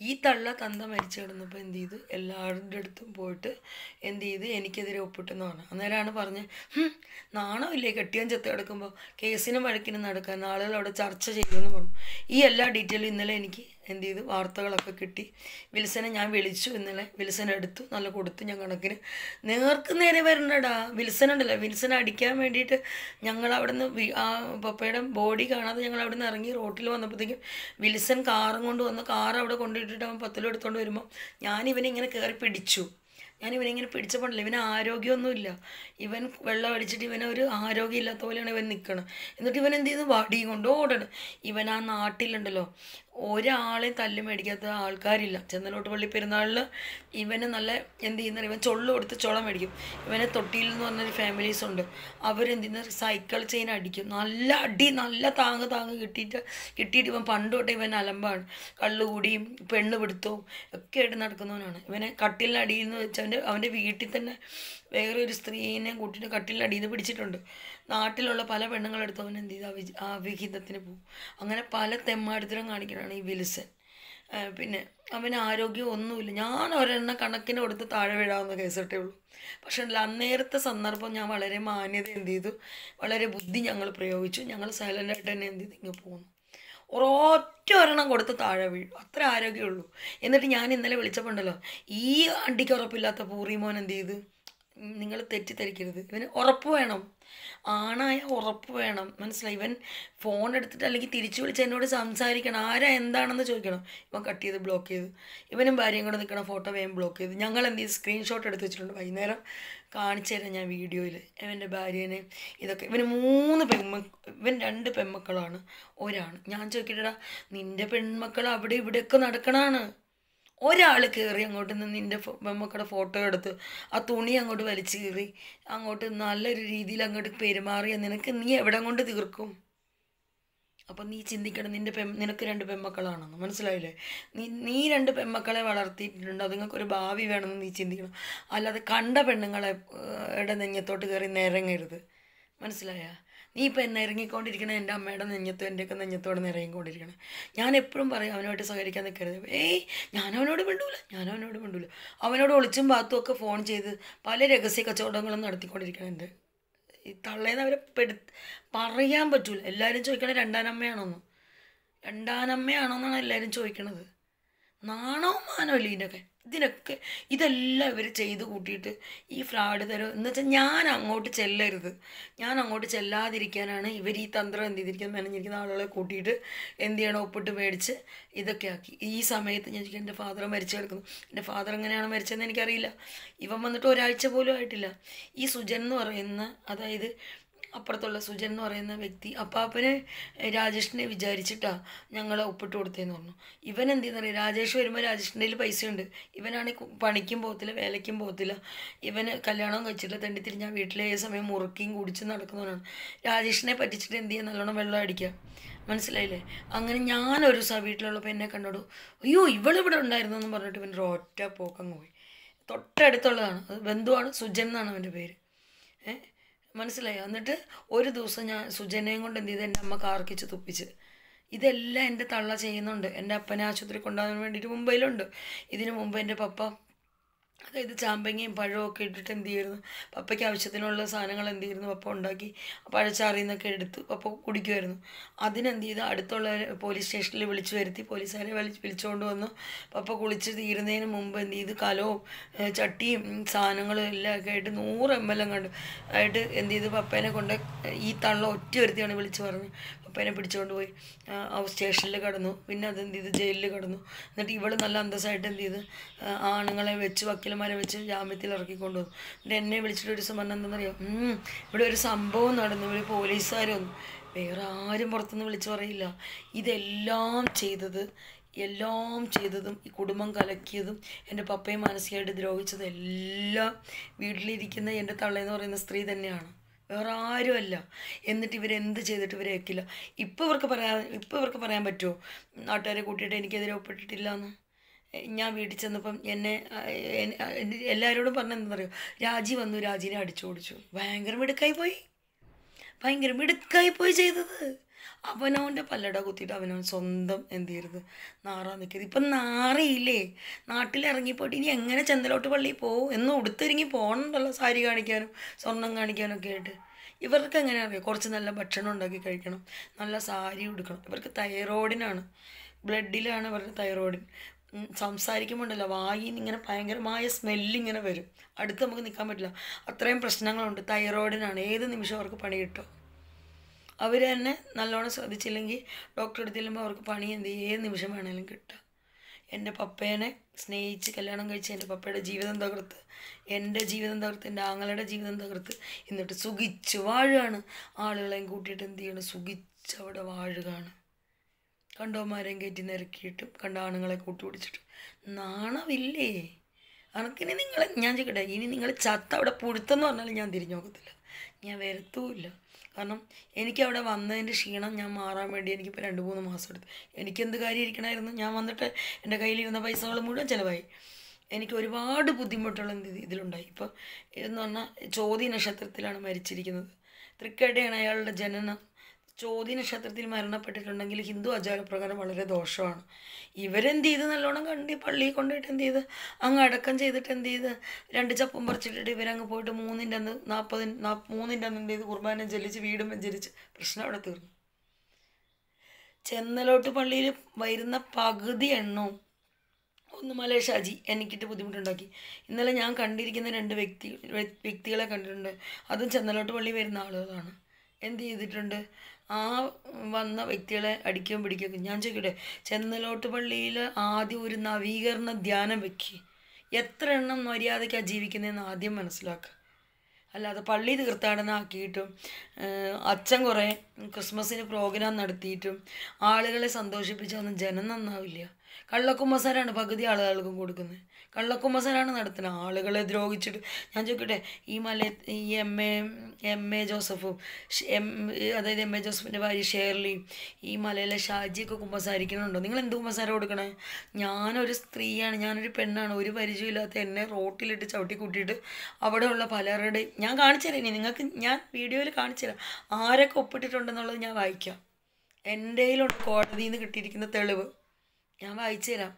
S1: ഈ തള്ള തന്ത മരിച്ചു കിടന്നപ്പോൾ എന്ത് ചെയ്തു? എല്ലാവരുടെ അടുത്തും പോയിട്ട് എന്ത് ചെയ്ത്? എനിക്കെതിരെ ഒപ്പിട്ടെന്ന് പറഞ്ഞു. അന്നേരമാണ് പറഞ്ഞ് "ഹും, നാണമില്ലേ? കെട്ടിയാൻ ചെത്ത് കിടക്കുമ്പോൾ കേസിനും വഴക്കിനും നടക്കാൻ ആളുകൾ അവിടെ ചർച്ച ചെയ്യുമെന്ന് പറഞ്ഞു. ഈ എല്ലാ ഡീറ്റെയിലും ഇന്നലെ എനിക്ക് എന്ത് ചെയ്തു? വാർത്തകളൊക്കെ കിട്ടി. വിൽസനെ ഞാൻ വിളിച്ചു ഇന്നലെ. വിൽസൻ എടുത്തു. നല്ല കൊടുത്തു ഞാൻ കണക്കിന്. നേർക്ക് നേരെ വരണ്ടടാ. വിൽസൻ ഉണ്ടല്ലോ വിൽസനെ അടിക്കാൻ വേണ്ടിയിട്ട് ഞങ്ങൾ അവിടെ നിന്ന് ആ പപ്പയുടെ ബോഡി കാണാതെ ഞങ്ങൾ അവിടെ നിന്ന് ഇറങ്ങി റോട്ടിൽ വന്നപ്പോഴത്തേക്കും വിൽസൻ കാറും കൊണ്ട് വന്ന് കാർ അവിടെ കൊണ്ടിട്ടിട്ട് അവൻ പത്തിലും എടുത്തുകൊണ്ട് വരുമ്പോൾ ഞാൻ ഇവനെ ഇങ്ങനെ കയറി പിടിച്ചു. ഞാൻ ഇവനെ ഇങ്ങനെ പിടിച്ചപ്പോണ്ടല്ലോ. ഇവന് ആരോഗ്യമൊന്നുമില്ല. ഇവൻ വെള്ളം അടിച്ചിട്ട് ഇവനെ ഒരു ആരോഗ്യമില്ലാത്ത പോലെയാണ് ഇവൻ നിൽക്കണം എന്നിട്ട് ഇവൻ എന്ത് ചെയ്യുന്നു വടിയും കൊണ്ട് ഓടണം. ഇവൻ ആ നാട്ടിലുണ്ടല്ലോ. ഒരാളെയും തല്ലി മേടിക്കാത്ത ആൾക്കാരില്ല. ചെന്നലോട്ട് പള്ളി പെരുന്നാളിൽ ഇവന് നല്ല എന്ത് ചെയ്യുന്ന ഇവൻ ചൊള്ളു കൊടുത്ത് ചുള മേടിക്കും. ഇവനെ തൊട്ടിയിൽ എന്ന് പറഞ്ഞൊരു ഫാമിലീസ് ഉണ്ട്. അവരെന്ത് ചെയ്യുന്ന സൈക്കിൾ ചെയിൻ അടിക്കും. നല്ല അടി നല്ല താങ്ങ് താങ്ങ് കിട്ടിയിട്ട് കിട്ടിയിട്ട് ഇവൻ പണ്ട് തൊട്ട് ഇവൻ അലമ്പാണ്. കള്ളുകൂടിയും പെണ്ണ് പിടുത്തവും ഒക്കെ ആയിട്ട് നടക്കുന്നവനാണ്. ഇവനെ കട്ടിലിനടിയിൽ നിന്ന് വെച്ചാൽ അവന്റെ അവന്റെ വീട്ടിൽ തന്നെ വേറൊരു സ്ത്രീനെ കൂട്ടിയിട്ട് കട്ടിലിനടിയിൽ നിന്ന് പിടിച്ചിട്ടുണ്ട്. നാട്ടിലുള്ള പല പെണ്ണുങ്ങളെടുത്ത് അവൻ എന്ത് ചെയ്ത്? ആ വിഹിതത്തിന് പോകും. അങ്ങനെ പല തെമ്മാടിത്തരം കാണിക്കണതാണ് ഈ വിൽസൻ പിന്നെ അവന് ആരോഗ്യം ഒന്നുമില്ല. ഞാൻ ഒരെണ്ണം കണക്കിന് കൊടുത്ത് താഴെ വീഴാവുന്ന കേസിട്ടേ ഉള്ളൂ. പക്ഷെ അന്നേരത്തെ സന്ദർഭം ഞാൻ വളരെ മാന്യത എന്ത് ചെയ്തു? വളരെ ബുദ്ധി ഞങ്ങൾ പ്രയോഗിച്ചു. ഞങ്ങൾ സൈലന്റായിട്ട് തന്നെ എന്ത് ചെയ്തു? ഇങ്ങ് പോകുന്നു ഒരൊറ്റ ഒരെണ്ണം കൊടുത്ത് താഴെ വീഴും. അത്ര ആരോഗ്യമുള്ളൂ. എന്നിട്ട് ഞാൻ ഇന്നലെ വിളിച്ചപ്പോണ്ടല്ലോ ഈ അണ്ടിക്ക് ഉറപ്പില്ലാത്ത പൂറിമോൻ എന്ത് ചെയ്ത്? നിങ്ങൾ തെറ്റിദ്ധരിക്കരുത്. ഇവന് ഉറപ്പ് വേണം. ആണായ ഉറപ്പ് വേണം. മനസ്സിലായി? ഇവൻ ഫോൺ എടുത്തിട്ട് അല്ലെങ്കിൽ തിരിച്ചു വിളിച്ച് എന്നോട് സംസാരിക്കണം. ആരാ എന്താണെന്ന് ചോദിക്കണം. ഇവൻ കട്ട് ചെയ്ത് ബ്ലോക്ക് ചെയ്ത്. ഇവനും ഭാര്യയും കൂടെ നിൽക്കണ ഫോട്ടോ വേഗം ബ്ലോക്ക് ചെയ്ത്. ഞങ്ങൾ എന്ത് സ്ക്രീൻഷോട്ട് എടുത്ത് വെച്ചിട്ടുണ്ട്. വൈകുന്നേരം കാണിച്ചു തരാം ഞാൻ വീഡിയോയിൽ ഇവന്റെ ഭാര്യേനെ ഇതൊക്കെ. ഇവന് മൂന്ന് പെൺമ ഇവൻ രണ്ട് പെൺമക്കളാണ്. ഒരാണ്. ഞാൻ ചോദിക്കട്ടെടാ നിന്റെ പെൺമക്കൾ അവിടെ ഇവിടെയൊക്കെ നടക്കണാണ്. ഒരാൾ കയറി അങ്ങോട്ട് നിന്ന് നിന്റെ പെമ്മക്കളുടെ ഫോട്ടോ എടുത്ത് ആ തുണി അങ്ങോട്ട് വലിച്ചു കീറി. അങ്ങോട്ട് നല്ലൊരു രീതിയിൽ അങ്ങോട്ട് പെരുമാറിയ നിനക്ക് നീ എവിടെ കൊണ്ട് തീർക്കും? അപ്പം നീ ചിന്തിക്കണം നിന്റെ പെം നിനക്ക് രണ്ട് പെമ്മക്കളാണെന്ന് മനസ്സിലായില്ലേ? നീ നീ രണ്ട് പെമ്മക്കളെ വളർത്തിയിട്ടുണ്ട്? അതുങ്ങൾക്കൊരു ഭാവി വേണമെന്ന് നീ ചിന്തിക്കണം. അല്ലാതെ കണ്ട പെണ്ണുങ്ങളെ നെഞ്ഞത്തോട്ട് കയറി നിരങ്ങരുത്. മനസ്സിലായ? നീ ഇപ്പം എന്നെ ഇറങ്ങിക്കൊണ്ടിരിക്കണേ എന്റെ അമ്മയുടെ നെഞ്ഞത്തും എന്റെയൊക്കെ നെഞ്ഞത്തോടെ ഇറങ്ങിക്കൊണ്ടിരിക്കണം. ഞാൻ എപ്പോഴും പറയും അവനുമായിട്ട് സഹകരിക്കാൻ നിൽക്കരുത് ഏയ് ഞാൻ അവനോട് മിണ്ടൂല ഞാൻ അവനോട് മിണ്ടൂല. അവനോട് ഒളിച്ചും പാത്തും ഒക്കെ ഫോൺ ചെയ്ത് പല രഹസ്യ കച്ചവടങ്ങളും നടത്തിക്കൊണ്ടിരിക്കണം എന്റെ ഈ തള്ളേന്ന് അവരെ പെടു പറയാൻ പറ്റൂല. എല്ലാവരും ചോദിക്കണത് രണ്ടാനമ്മയാണോന്ന്. രണ്ടാനമ്മയാണോന്നാണ് എല്ലാവരും ചോദിക്കണത്. നാണോ മാനോ ഇല്ല ഇതിനൊക്കെ ഇതിനൊക്കെ ഇതെല്ലാം ഇവർ ചെയ്ത് കൂട്ടിയിട്ട് ഈ ഫ്രോഡ് തരം? എന്ന് വെച്ചാൽ ഞാൻ അങ്ങോട്ട് ചെല്ലരുത്. ഞാൻ അങ്ങോട്ട് ചെല്ലാതിരിക്കാനാണ് ഇവർ ഈ തന്ത്രം എന്ത് ചെയ്തിരിക്കുന്നത്? മെനഞ്ഞിരിക്കുന്ന ആളുകളെ കൂട്ടിയിട്ട് എന്ത് ചെയ്യണം? ഒപ്പിട്ട് മേടിച്ച് ഇതൊക്കെ ആക്കി. ഈ സമയത്ത് ഞാൻ എന്റെ ഫാദർ മരിച്ചു കിടക്കുന്നു. എന്റെ ഫാദർ എങ്ങനെയാണ് മരിച്ചതെന്ന് എനിക്കറിയില്ല. ഇവൻ വന്നിട്ട് ഒരാഴ്ച പോലും ആയിട്ടില്ല. ഈ സുജൻ എന്ന് പറയുന്ന അതായത് അപ്പുറത്തുള്ള സുജൻ എന്ന് പറയുന്ന വ്യക്തി അപ്പാപ്പനെ രാജേഷിനെ വിചാരിച്ചിട്ടാ ഞങ്ങൾ ഒപ്പിട്ട് കൊടുത്തതെന്ന് പറഞ്ഞു. ഇവൻ എന്തെന്ന് പറയും രാജേഷ് വരുമ്പോൾ രാജേഷിന്റെ കയ്യിൽ പൈസ ഉണ്ട് ഇവനാണെങ്കിൽ പണിക്കും പോകത്തില്ല വേലയ്ക്കും പോകത്തില്ല ഇവന് കല്യാണം കഴിച്ചിട്ട് തെണ്ടി തിരിഞ്ഞാൽ വീട്ടിലെ സമയം മുറുക്കിയും കുടിച്ച് നടക്കുന്നവനാണ്. രാജേഷിനെ പറ്റിച്ചിട്ട് എന്ത് ചെയ്യുക നല്ലോണം വെള്ളം അടിക്കുക മനസ്സിലായില്ലേ? അങ്ങനെ ഞാനൊരു ദിവസം വീട്ടിലുള്ളപ്പോൾ എന്നെ കണ്ടോടു അയ്യോ ഇവളിവിടെ ഉണ്ടായിരുന്നു എന്ന് പറഞ്ഞിട്ട് ഇവന്റെ ഒറ്റ പോക്കങ്ങ് പോയി. തൊട്ടടുത്തുള്ളതാണ്. അത് ബന്ധുവാണ് സുജൻ എന്നാണ് അവന്റെ പേര്. ഏഹ് മനസ്സിലായോ? എന്നിട്ട് ഒരു ദിവസം ഞാൻ സുജനയും കൊണ്ട് എന്ത് ചെയ്ത് എന്റെ അമ്മ കാർക്കിച്ച് തുപ്പിച്ച്. ഇതെല്ലാം എന്റെ തള്ള ചെയ്യുന്നുണ്ട്. എന്റെ അപ്പനെ ആശുപത്രി കൊണ്ടുപോകാൻ വേണ്ടിയിട്ട് മുംബൈയിലുണ്ട്. ഇതിനു മുമ്പ് എന്റെ പപ്പ അതായത് ചാമ്പങ്ങയും പഴവും ഒക്കെ ഇട്ടിട്ട് എന്ത് ചെയ്യുന്നു പപ്പയ്ക്ക് ആവശ്യത്തിനുള്ള സാധനങ്ങൾ എന്ത് ചെയ്യുന്നു പപ്പ ഉണ്ടാക്കി പഴച്ചാറിൽ നിന്നൊക്കെ എടുത്ത് പപ്പ കുടിക്കുമായിരുന്നു അതിനെന്ത് ചെയ്ത്? അടുത്തുള്ള പോലീസ് സ്റ്റേഷനിൽ വിളിച്ചു വരുത്തി. പോലീസുകാരെ വലി വിളിച്ചുകൊണ്ട് വന്ന്. പപ്പ കുളിച്ച് തീരുന്നതിന് മുമ്പ് എന്ത് ചെയ്ത്? കലവും ചട്ടിയും സാധനങ്ങളും എല്ലാം ഒക്കെ ആയിട്ട് നൂറ് എം എൽ കണ്ട് ആയിട്ട് എന്ത് ചെയ്ത്? പപ്പേനെ കൊണ്ട് ഈ തള്ള ഒറ്റ ഒരുത്തിയാണ് വിളിച്ച് പറഞ്ഞ് പപ്പേനെ പിടിച്ചുകൊണ്ട് പോയി. സ്റ്റേഷനിൽ കിടന്നു. പിന്നെ അത് എന്ത് ചെയ്ത്? ജയിലിൽ കിടന്നു. എന്നിട്ട് ഇവൾ നല്ല അന്തസ്സായിട്ട് എന്ത് ചെയ്ത്? ആണുങ്ങളെ വെച്ച് വക്കീലന്മാരെ വെച്ച് ജാമ്യത്തിൽ ഇറക്കി കൊണ്ടുവന്നു. എന്നിട്ട് എന്നെ വിളിച്ചിട്ട് ഒരു പറഞ്ഞ എന്താണെന്നറിയാം ഇവിടെ ഒരു സംഭവം നടന്നു. ഇവിടെ പോലീസുകാരൊന്നും വേറെ ആരും പുറത്തുനിന്ന് വിളിച്ചു പറയില്ല. ഇതെല്ലാം ചെയ്തത് എല്ലാം ചെയ്തതും ഈ കുടുംബം കലക്കിയതും എന്റെ പപ്പയെ മാനസികമായിട്ട് ദ്രോഹിച്ചതും എല്ലാം വീട്ടിലിരിക്കുന്ന എന്റെ തള്ളയെന്ന് പറയുന്ന സ്ത്രീ തന്നെയാണ്. വേറെ ആരുമല്ല എന്നിട്ട് ഇവരെന്ത് ചെയ്തിട്ട് ഇവരെ വെക്കില്ല. ഇപ്പോൾ ഇവർക്ക് പറയാ ഇപ്പോൾ ഇവർക്ക് പറയാൻ പറ്റുമോ നാട്ടുകാരെ കൂട്ടിയിട്ട് എനിക്കെതിരെ ഒപ്പിട്ടിട്ടില്ല എന്ന് ഞാൻ വീട്ടിൽ ചെന്നപ്പം എന്നെ എല്ലാവരോടും പറഞ്ഞ എന്താണെന്നറിയോ രാജി വന്നു രാജീനെ അടിച്ചു ഓടിച്ചു ഭയങ്കര മിടുക്കായി പോയി. ഭയങ്കര മിടുക്കായി പോയി ചെയ്തത്. അവനവന്റെ പല്ലട കുത്തിയിട്ട് അവനവൻ സ്വന്തം എന്ത് ചെയ്യരുത്? നാറാൻ നിൽക്കരുത് ഇപ്പം നാറിയില്ലേ? നാട്ടിലിറങ്ങിപ്പോയിട്ട് ഇനി എങ്ങനെ ചെന്തലോട്ട് പള്ളിയിൽ പോകും എന്ന് ഉടുത്തിരിങ്ങി പോകണമെന്നുള്ള സാരി കാണിക്കാനും സ്വർണം കാണിക്കാനും ഒക്കെ ആയിട്ട്. ഇവർക്ക് എങ്ങനെ അറിയാം? കുറച്ച് നല്ല ഭക്ഷണം ഉണ്ടാക്കി കഴിക്കണം. നല്ല സാരി ഉടുക്കണം. ഇവർക്ക് തൈറോയിഡിനാണ്. ബ്ലഡിലാണ് ഇവരുടെ തൈറോയിഡ്. ഉം, സംസാരിക്കുമ്പോണ്ടല്ലോ വായിൽ ഇങ്ങനെ ഭയങ്കരമായ സ്മെല്ലിങ്ങനെ വരും. അടുത്ത് നമുക്ക് നിൽക്കാൻ പറ്റില്ല. അത്രയും പ്രശ്നങ്ങളുണ്ട്. തൈറോയിഡിനാണ്. ഏത് നിമിഷം അവർക്ക് പണി കിട്ടും. അവർ തന്നെ നല്ലോണം ശ്രദ്ധിച്ചില്ലെങ്കിൽ ഡോക്ടറെ അടുത്ത് ചെല്ലുമ്പോൾ അവർക്ക് പണി എന്ത് ഏത് നിമിഷം വേണമെങ്കിലും കിട്ടുക. എന്റെ പപ്പേനെ സ്നേഹിച്ച് കല്യാണം കഴിച്ച് എന്റെ പപ്പയുടെ ജീവിതം തകർത്ത് എന്റെ ജീവിതം തകർത്ത് എന്റെ ആങ്ങളുടെ ജീവിതം തകർത്ത് എന്നിട്ട് സുഖിച്ച് വാഴുകയാണ്. ആളുകളെയും കൂട്ടിയിട്ട് എന്ത് ചെയ്യണം? സുഖിച്ച് അവിടെ വാഴുകയാണ്. കണ്ടോമാരെയും കയറ്റി നിരക്കിയിട്ടും കണ്ട ആണുങ്ങളെ കൂട്ടി പിടിച്ചിട്ട്. നാണമില്ലേ അനക്കിനി നിങ്ങൾ ഞാൻ ചോദിക്കട്ടെ ഇനി നിങ്ങൾ ചത്ത അവിടെ പുഴുത്തെന്ന് പറഞ്ഞാൽ ഞാൻ തിരിഞ്ഞു നോക്കത്തില്ല. ഞാൻ വരത്തുമില്ല കാരണം എനിക്ക് അവിടെ വന്നതിന്റെ ക്ഷീണം ഞാൻ മാറാൻ വേണ്ടി എനിക്കിപ്പോൾ രണ്ട് മൂന്ന് മാസം എടുത്തു. എനിക്കെന്ത് കാര്യം ഇരിക്കണമായിരുന്നു ഞാൻ വന്നിട്ട് എന്റെ കയ്യിലിരുന്ന പൈസകൾ മുഴുവൻ ചിലവായി. എനിക്ക് ഒരുപാട് ബുദ്ധിമുട്ടുള്ള ഇതിലുണ്ടായി. ഇപ്പോൾ എന്ന് പറഞ്ഞാൽ ചോദ്യ നക്ഷത്രത്തിലാണ് മരിച്ചിരിക്കുന്നത്. തൃക്കടയാണ് അയാളുടെ ജനനം. ചോതി നക്ഷത്രത്തിൽ മരണപ്പെട്ടിട്ടുണ്ടെങ്കിൽ ഹിന്ദു ആചാരപ്രകാരം വളരെ ദോഷമാണ്. ഇവരെന്ത് ചെയ്ത് നല്ലോണം കണ്ടി പള്ളിയിൽ കൊണ്ടുപോയിട്ട് എന്ത് ചെയ്ത്? അങ്ങ് അടക്കം ചെയ്തിട്ട് എന്ത് ചെയ്ത്? രണ്ട് ചപ്പും പറിച്ചിട്ടിട്ട് ഇവരങ്ങ് പോയിട്ട് മൂന്നിന്റെ അന്ന് നാൽപ്പതിന് മൂന്നിന്റെ അന്ന് എന്ത് ചെയ്ത്? കുർബാന ജലിച്ച് വീടും വെഞ്ചരിച്ച് പ്രശ്നം അവിടെ തീർന്നു. ചെന്നലോട്ട് പള്ളിയിൽ വരുന്ന പകുതി എണ്ണവും ഒന്ന് മലേ ഷാജി എനിക്കിട്ട് ബുദ്ധിമുട്ടുണ്ടാക്കി. ഇന്നലെ ഞാൻ കണ്ടിരിക്കുന്ന രണ്ട് വ്യക്തി വ്യക്തികളെ കണ്ടിട്ടുണ്ട്. അതും ചെന്നലോട്ട് പള്ളി വരുന്ന ആളുകളാണ്. എന്ത് ചെയ്തിട്ടുണ്ട്? ആ വന്ന വ്യക്തികളെ അടിക്കുകയും പിടിക്കുകയും ഞാൻ ചോദിക്കട്ടെ ചെന്നലോട്ട് പള്ളിയിൽ ആദ്യം ഒരു നവീകരണ ധ്യാനം വെക്കി. എത്ര എണ്ണം മര്യാദയ്ക്കാണ് ജീവിക്കുന്നതെന്ന് ആദ്യം മനസ്സിലാക്കുക അല്ലാതെ പള്ളി തീർത്ഥാടനമാക്കിയിട്ടും അച്ഛൻ കുറേ ക്രിസ്മസിന് പ്രോഗ്രാം നടത്തിയിട്ടും ആളുകളെ സന്തോഷിപ്പിച്ചൊന്നും ജനം നന്നാവില്ല. കള്ളക്കുമ്പസാരാണ് പകുതി ആളുകൾക്കും കൊടുക്കുന്നത്. കള്ളക്കുമ്പസാരാണ് നടത്തുന്നത്. ആളുകളെ ദ്രോഹിച്ചിട്ട് ഞാൻ ചോദിക്കട്ടെ ഈ മല ഈ എം എ എം എ ജോസഫും എം അതായത് എം എ ജോസഫിന്റെ ഭാര്യ ഷേർലിയും ഈ മലയിലെ ഷാജിയൊക്കെ കുമ്പസാരിക്കണുണ്ടോ നിങ്ങൾ എന്ത് കുമ്പസാരം കൊടുക്കണേ? ഞാനൊരു സ്ത്രീയാണ് ഞാനൊരു പെണ്ണാണ്. ഒരു പരിചയമില്ലാത്ത എന്നെ റോട്ടിലിട്ട് ചവിട്ടി കൂട്ടിയിട്ട് അവിടെയുള്ള പലരുടെയും ഞാൻ കാണിച്ചു തരാം ഇനി നിങ്ങൾക്ക് ഞാൻ വീഡിയോയിൽ കാണിച്ചു തരാം ആരൊക്കെ ഒപ്പിട്ടിട്ടുണ്ടെന്നുള്ളത് ഞാൻ വായിക്കാം. എന്റെ കയ്യിലുണ്ട് കോടതിയിൽ നിന്ന് കിട്ടിയിരിക്കുന്ന തെളിവ്. ഞാൻ വായിച്ചു തരാം.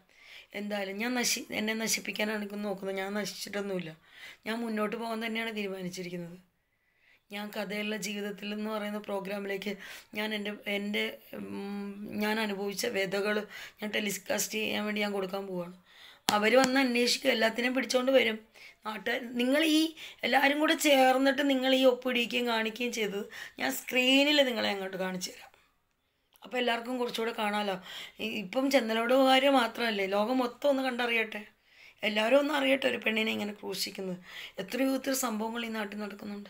S1: എന്തായാലും ഞാൻ നശി എന്നെ നശിപ്പിക്കാനാണ് നോക്കുന്നത്. ഞാൻ നശിച്ചിട്ടൊന്നുമില്ല. ഞാൻ മുന്നോട്ട് പോകാൻ തന്നെയാണ് തീരുമാനിച്ചിരിക്കുന്നത്. ഞാൻ കഥയുള്ള ജീവിതത്തിൽ എന്ന് പറയുന്ന പ്രോഗ്രാമിലേക്ക് ഞാൻ എന്റെ എന്റെ ഞാൻ അനുഭവിച്ച വ്യതകൾ ഞാൻ ടെലികാസ്റ്റ് ചെയ്യാൻ വേണ്ടി ഞാൻ കൊടുക്കാൻ പോവുകയാണ് അവർ വന്ന് അന്വേഷിക്കും. എല്ലാത്തിനെയും പിടിച്ചുകൊണ്ട് വരും. നാട്ടുകാർ നിങ്ങൾ ഈ എല്ലാവരും കൂടെ ചേർന്നിട്ട് നിങ്ങൾ ഈ ഒപ്പിടിക്കുകയും കാണിക്കുകയും ചെയ്തത് ഞാൻ സ്ക്രീനിൽ നിങ്ങളെ അങ്ങോട്ട് കാണിച്ചു തരാം. അപ്പോൾ എല്ലാവർക്കും കുറച്ചുകൂടെ കാണാമല്ലോ ഇപ്പം ചെന്നലോട് കാര്യം മാത്രമല്ലേ ലോകം മൊത്തം ഒന്ന് കണ്ടറിയട്ടെ. എല്ലാവരും ഒന്ന് അറിയട്ടെ ഒരു പെണ്ണിനെ ഇങ്ങനെ ക്രൂശിക്കുന്നത്. എത്രയോ ഒത്തിരി സംഭവങ്ങൾ ഈ നാട്ടിൽ നടക്കുന്നുണ്ട്.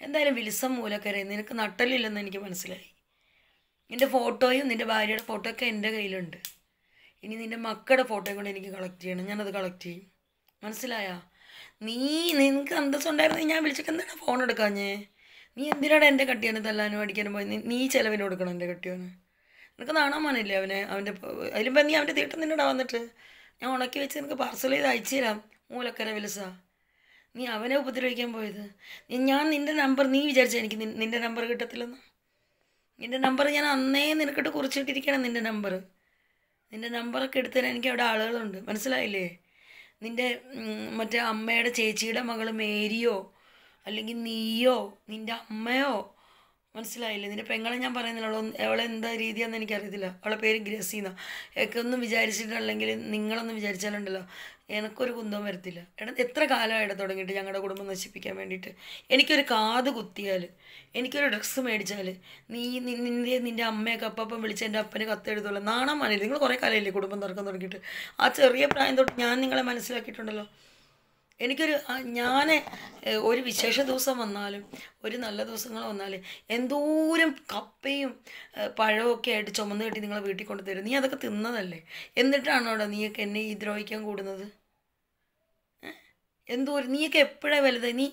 S1: എന്തായാലും വിൽസം മൂലക്കര നിനക്ക് നട്ടലില്ലെന്ന് എനിക്ക് മനസ്സിലായി. നിന്റെ ഫോട്ടോയും നിന്റെ ഭാര്യയുടെ ഫോട്ടോ ഒക്കെ എന്റെ കയ്യിലുണ്ട്. ഇനി നിന്റെ മക്കളുടെ ഫോട്ടോയും കൊണ്ട് എനിക്ക് കളക്ട് ചെയ്യണം. ഞാനത് കളക്ട് ചെയ്യും. മനസ്സിലായാ? നീ നിനക്ക് അന്തസ്സുണ്ടായിരുന്നു ഞാൻ വിളിച്ചിട്ട് എന്താണ് ഫോൺ എടുക്കാഞ്ഞേ? നീ എന്തിനാണ് എന്റെ കട്ടിയാണ് തല്ലാനും അടിക്കാനും പോയി? നീ- ചിലവിന് കൊടുക്കണം എന്റെ കട്ടിയോന് നിനക്ക് നാണാൻ മാനില്ലേ അവനെ? അവന്റെ അതിലുമ്പോൾ നീ അവന്റെ തീട്ടം നിന്നോടാ വന്നിട്ട്. ഞാൻ ഉണക്കി വെച്ച് നിനക്ക് പാർസൽ ചെയ്ത് അയച്ചു തരാം മൂലക്കര വിലസ. നീ അവനെ ഉപദ്രവിക്കാൻ പോയത്. ഞാൻ നിന്റെ നമ്പർ നീ വിചാരിച്ച എനിക്ക് നിൻ- നിന്റെ നമ്പർ കിട്ടത്തില്ലെന്ന്. നിന്റെ നമ്പർ ഞാൻ അന്നേ നിനക്കിട്ട് കുറിച്ചിട്ടിരിക്കണം നിന്റെ നമ്പർ നിന്റെ നമ്പറൊക്കെ എടുത്തു എനിക്ക് അവിടെ ആളുകളുണ്ട്. മനസ്സിലായില്ലേ? നിന്റെ മറ്റേ അമ്മയുടെ ചേച്ചിയുടെ മകൾ മേരിയോ അല്ലെങ്കിൽ നീയോ നിന്റെ അമ്മയോ? മനസ്സിലായില്ല? നിന്റെ പെങ്ങളെ ഞാൻ പറയുന്നില്ല. അവളെ എന്താ രീതിയാണെന്ന് എനിക്കറിയത്തില്ല. അവളെ പേര് ഗ്രസീന ഒക്കെ ഒന്നും വിചാരിച്ചിട്ടുണ്ടെങ്കിൽ നിങ്ങളൊന്നും വിചാരിച്ചാലുണ്ടല്ലോ. എനിക്കൊരു കുന്തവും വരത്തില്ല. എടാ എത്ര കാലമായിട്ട് തുടങ്ങിയിട്ട് ഞങ്ങളുടെ കുടുംബം നശിപ്പിക്കാൻ വേണ്ടിയിട്ട്? എനിക്കൊരു കാത് കുത്തിയാൽ എനിക്കൊരു ഡ്രസ്സ് മേടിച്ചാൽ നീ നിന്റെ നിന്റെ അമ്മയൊക്കെ അപ്പം വിളിച്ച് എന്റെ അപ്പന് കത്തെഴുതുള്ളൂ നാണം മാനില്ല നിങ്ങൾ കുറേ കാലമില്ലേ കുടുംബം തുറക്കാൻ തുടങ്ങിയിട്ട്. ആ ചെറിയ പ്രായം തൊട്ട് ഞാൻ നിങ്ങളെ മനസ്സിലാക്കിയിട്ടുണ്ടല്ലോ. എനിക്കൊരു ഞാൻ ഒരു വിശേഷ ദിവസം വന്നാലും ഒരു നല്ല ദിവസങ്ങൾ വന്നാലും എന്തോരം കപ്പയും പഴമൊക്കെ ആയിട്ട് ചുമന്ന് കെട്ടി നിങ്ങളെ വീട്ടിൽ കൊണ്ട് തരും. നീ അതൊക്കെ തിന്നതല്ലേ? എന്നിട്ടാണോടാ നീയൊക്കെ എന്നെ ഈ ദ്രോഹിക്കാൻ കൂടുന്നത്? എന്തോ നീയൊക്കെ എപ്പോഴാണ് വലുതായി? നീ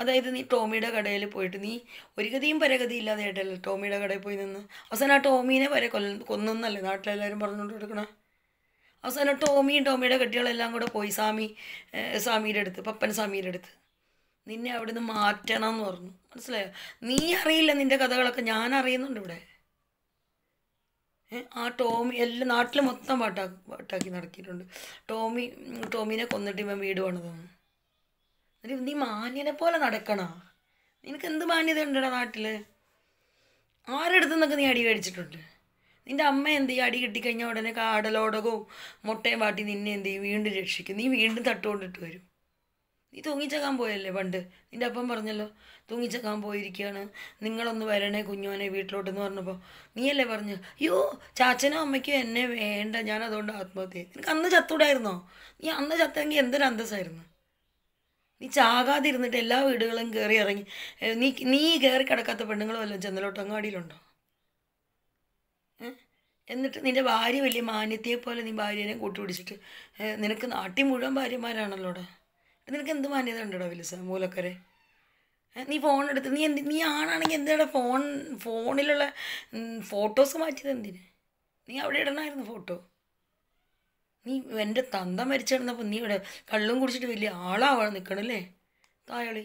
S1: അതായത് നീ ടോമിയുടെ കടയിൽ പോയിട്ട് നീ ഒരു ഗതിയും പരഗതി ഇല്ലാതെ ആയിട്ടല്ലേ ടോമിയുടെ കടയിൽ പോയി നിന്ന്? അവസാനം ആ ടോമീനെ വരെ കൊല്ല കൊന്നെന്നല്ലേ നാട്ടിലെല്ലാവരും പറഞ്ഞുകൊണ്ട് കൊടുക്കണേ അവസാനം ടോമിയും ടോമിയുടെ കെട്ടികളെല്ലാം കൂടെ പോയി സ്വാമി സ്വാമിയുടെ അടുത്ത് പപ്പൻ സ്വാമിയുടെ അടുത്ത്. നിന്നെ അവിടെ നിന്ന് മാറ്റണം എന്ന് പറഞ്ഞു. മനസ്സിലായോ? നീ അറിയില്ല നിന്റെ കഥകളൊക്കെ ഞാൻ അറിയുന്നുണ്ട് ഇവിടെ. ആ ടോമി എല്ലാ നാട്ടിൽ മൊത്തം പാട്ടാ പാട്ടാക്കി നടക്കിയിട്ടുണ്ട്. ടോമി ടോമിനെ കൊന്നിട്ട് ഇവൻ വീട് പണിതെന്ന് എന്നിട്ട് നീ മാന്യനെ പോലെ നടക്കണ? നിനക്ക് എന്ത് മാന്യത ഉണ്ടടാ നാട്ടിൽ ആരുടെ അടുത്ത് നിന്നൊക്കെ നീ അടി മേടിച്ചിട്ടുണ്ട്? നിന്റെ അമ്മ എന്ത് ചെയ്യും അടി കിട്ടിക്കഴിഞ്ഞാൽ ഉടനെ കാടലോടകവും മുട്ടയും വാട്ടി നിന്നെ എന്ത് ചെയ്യും? വീണ്ടും രക്ഷിക്കും. നീ വീണ്ടും തട്ടുകൊണ്ടിട്ട് വരും. നീ തൂങ്ങിച്ചക്കാൻ പോയല്ലേ പണ്ട്? നിന്റെ അപ്പം പറഞ്ഞല്ലോ തൂങ്ങിച്ചക്കാൻ പോയിരിക്കുകയാണ് നിങ്ങളൊന്ന് വരണേ കുഞ്ഞോനെ വീട്ടിലോട്ടെന്ന് പറഞ്ഞപ്പോൾ നീയല്ലേ പറഞ്ഞു അയ്യോ ചാച്ചനും അമ്മയ്ക്കും എന്നെ വേണ്ട. ഞാൻ അതുകൊണ്ട് ആത്മഹത്യ. നിനക്ക് അന്ന് ചത്തൂടായിരുന്നോ നീ അന്ന് ചത്തെങ്കിൽ എന്തൊരു അന്തസ്സായിരുന്നു? നീ ചാകാതിരുന്നിട്ട് എല്ലാ വീടുകളും കയറി ഇറങ്ങി. നീ നീ കയറി കിടക്കാത്ത പെണ്ണുങ്ങളും വല്ലതും ചെന്നലോട്ട് അങ്ങാടിയിലുണ്ടോ ഏ? എന്നിട്ട് നിന്റെ ഭാര്യ വലിയ മാന്യത്തെ പോലെ നീ ഭാര്യനെ കൂട്ടുപിടിച്ചിട്ട് പിടിച്ചിട്ട് നിനക്ക് നാട്ടിൽ മുഴുവൻ ഭാര്യമാരാണല്ലോടാ നിനക്ക് എന്ത് മാന്യത ഉണ്ടോടാ സാർ മൂലക്കരെ? നീ ഫോൺ എടുത്ത് നീ എന്ത് നീ ആണാണെങ്കിൽ എന്താണ് ഫോൺ ഫോണിലുള്ള ഫോട്ടോസ് മാറ്റിയത് എന്തിന്? നീ അവിടെ ഇടണമായിരുന്നു ഫോട്ടോ നീ എന്റെ തന്ത മരിച്ചിടുന്നപ്പോൾ നീ ഇവിടെ കള്ളും കുടിച്ചിട്ട് വലിയ ആളാവാൻ നിൽക്കണല്ലേ തായളി.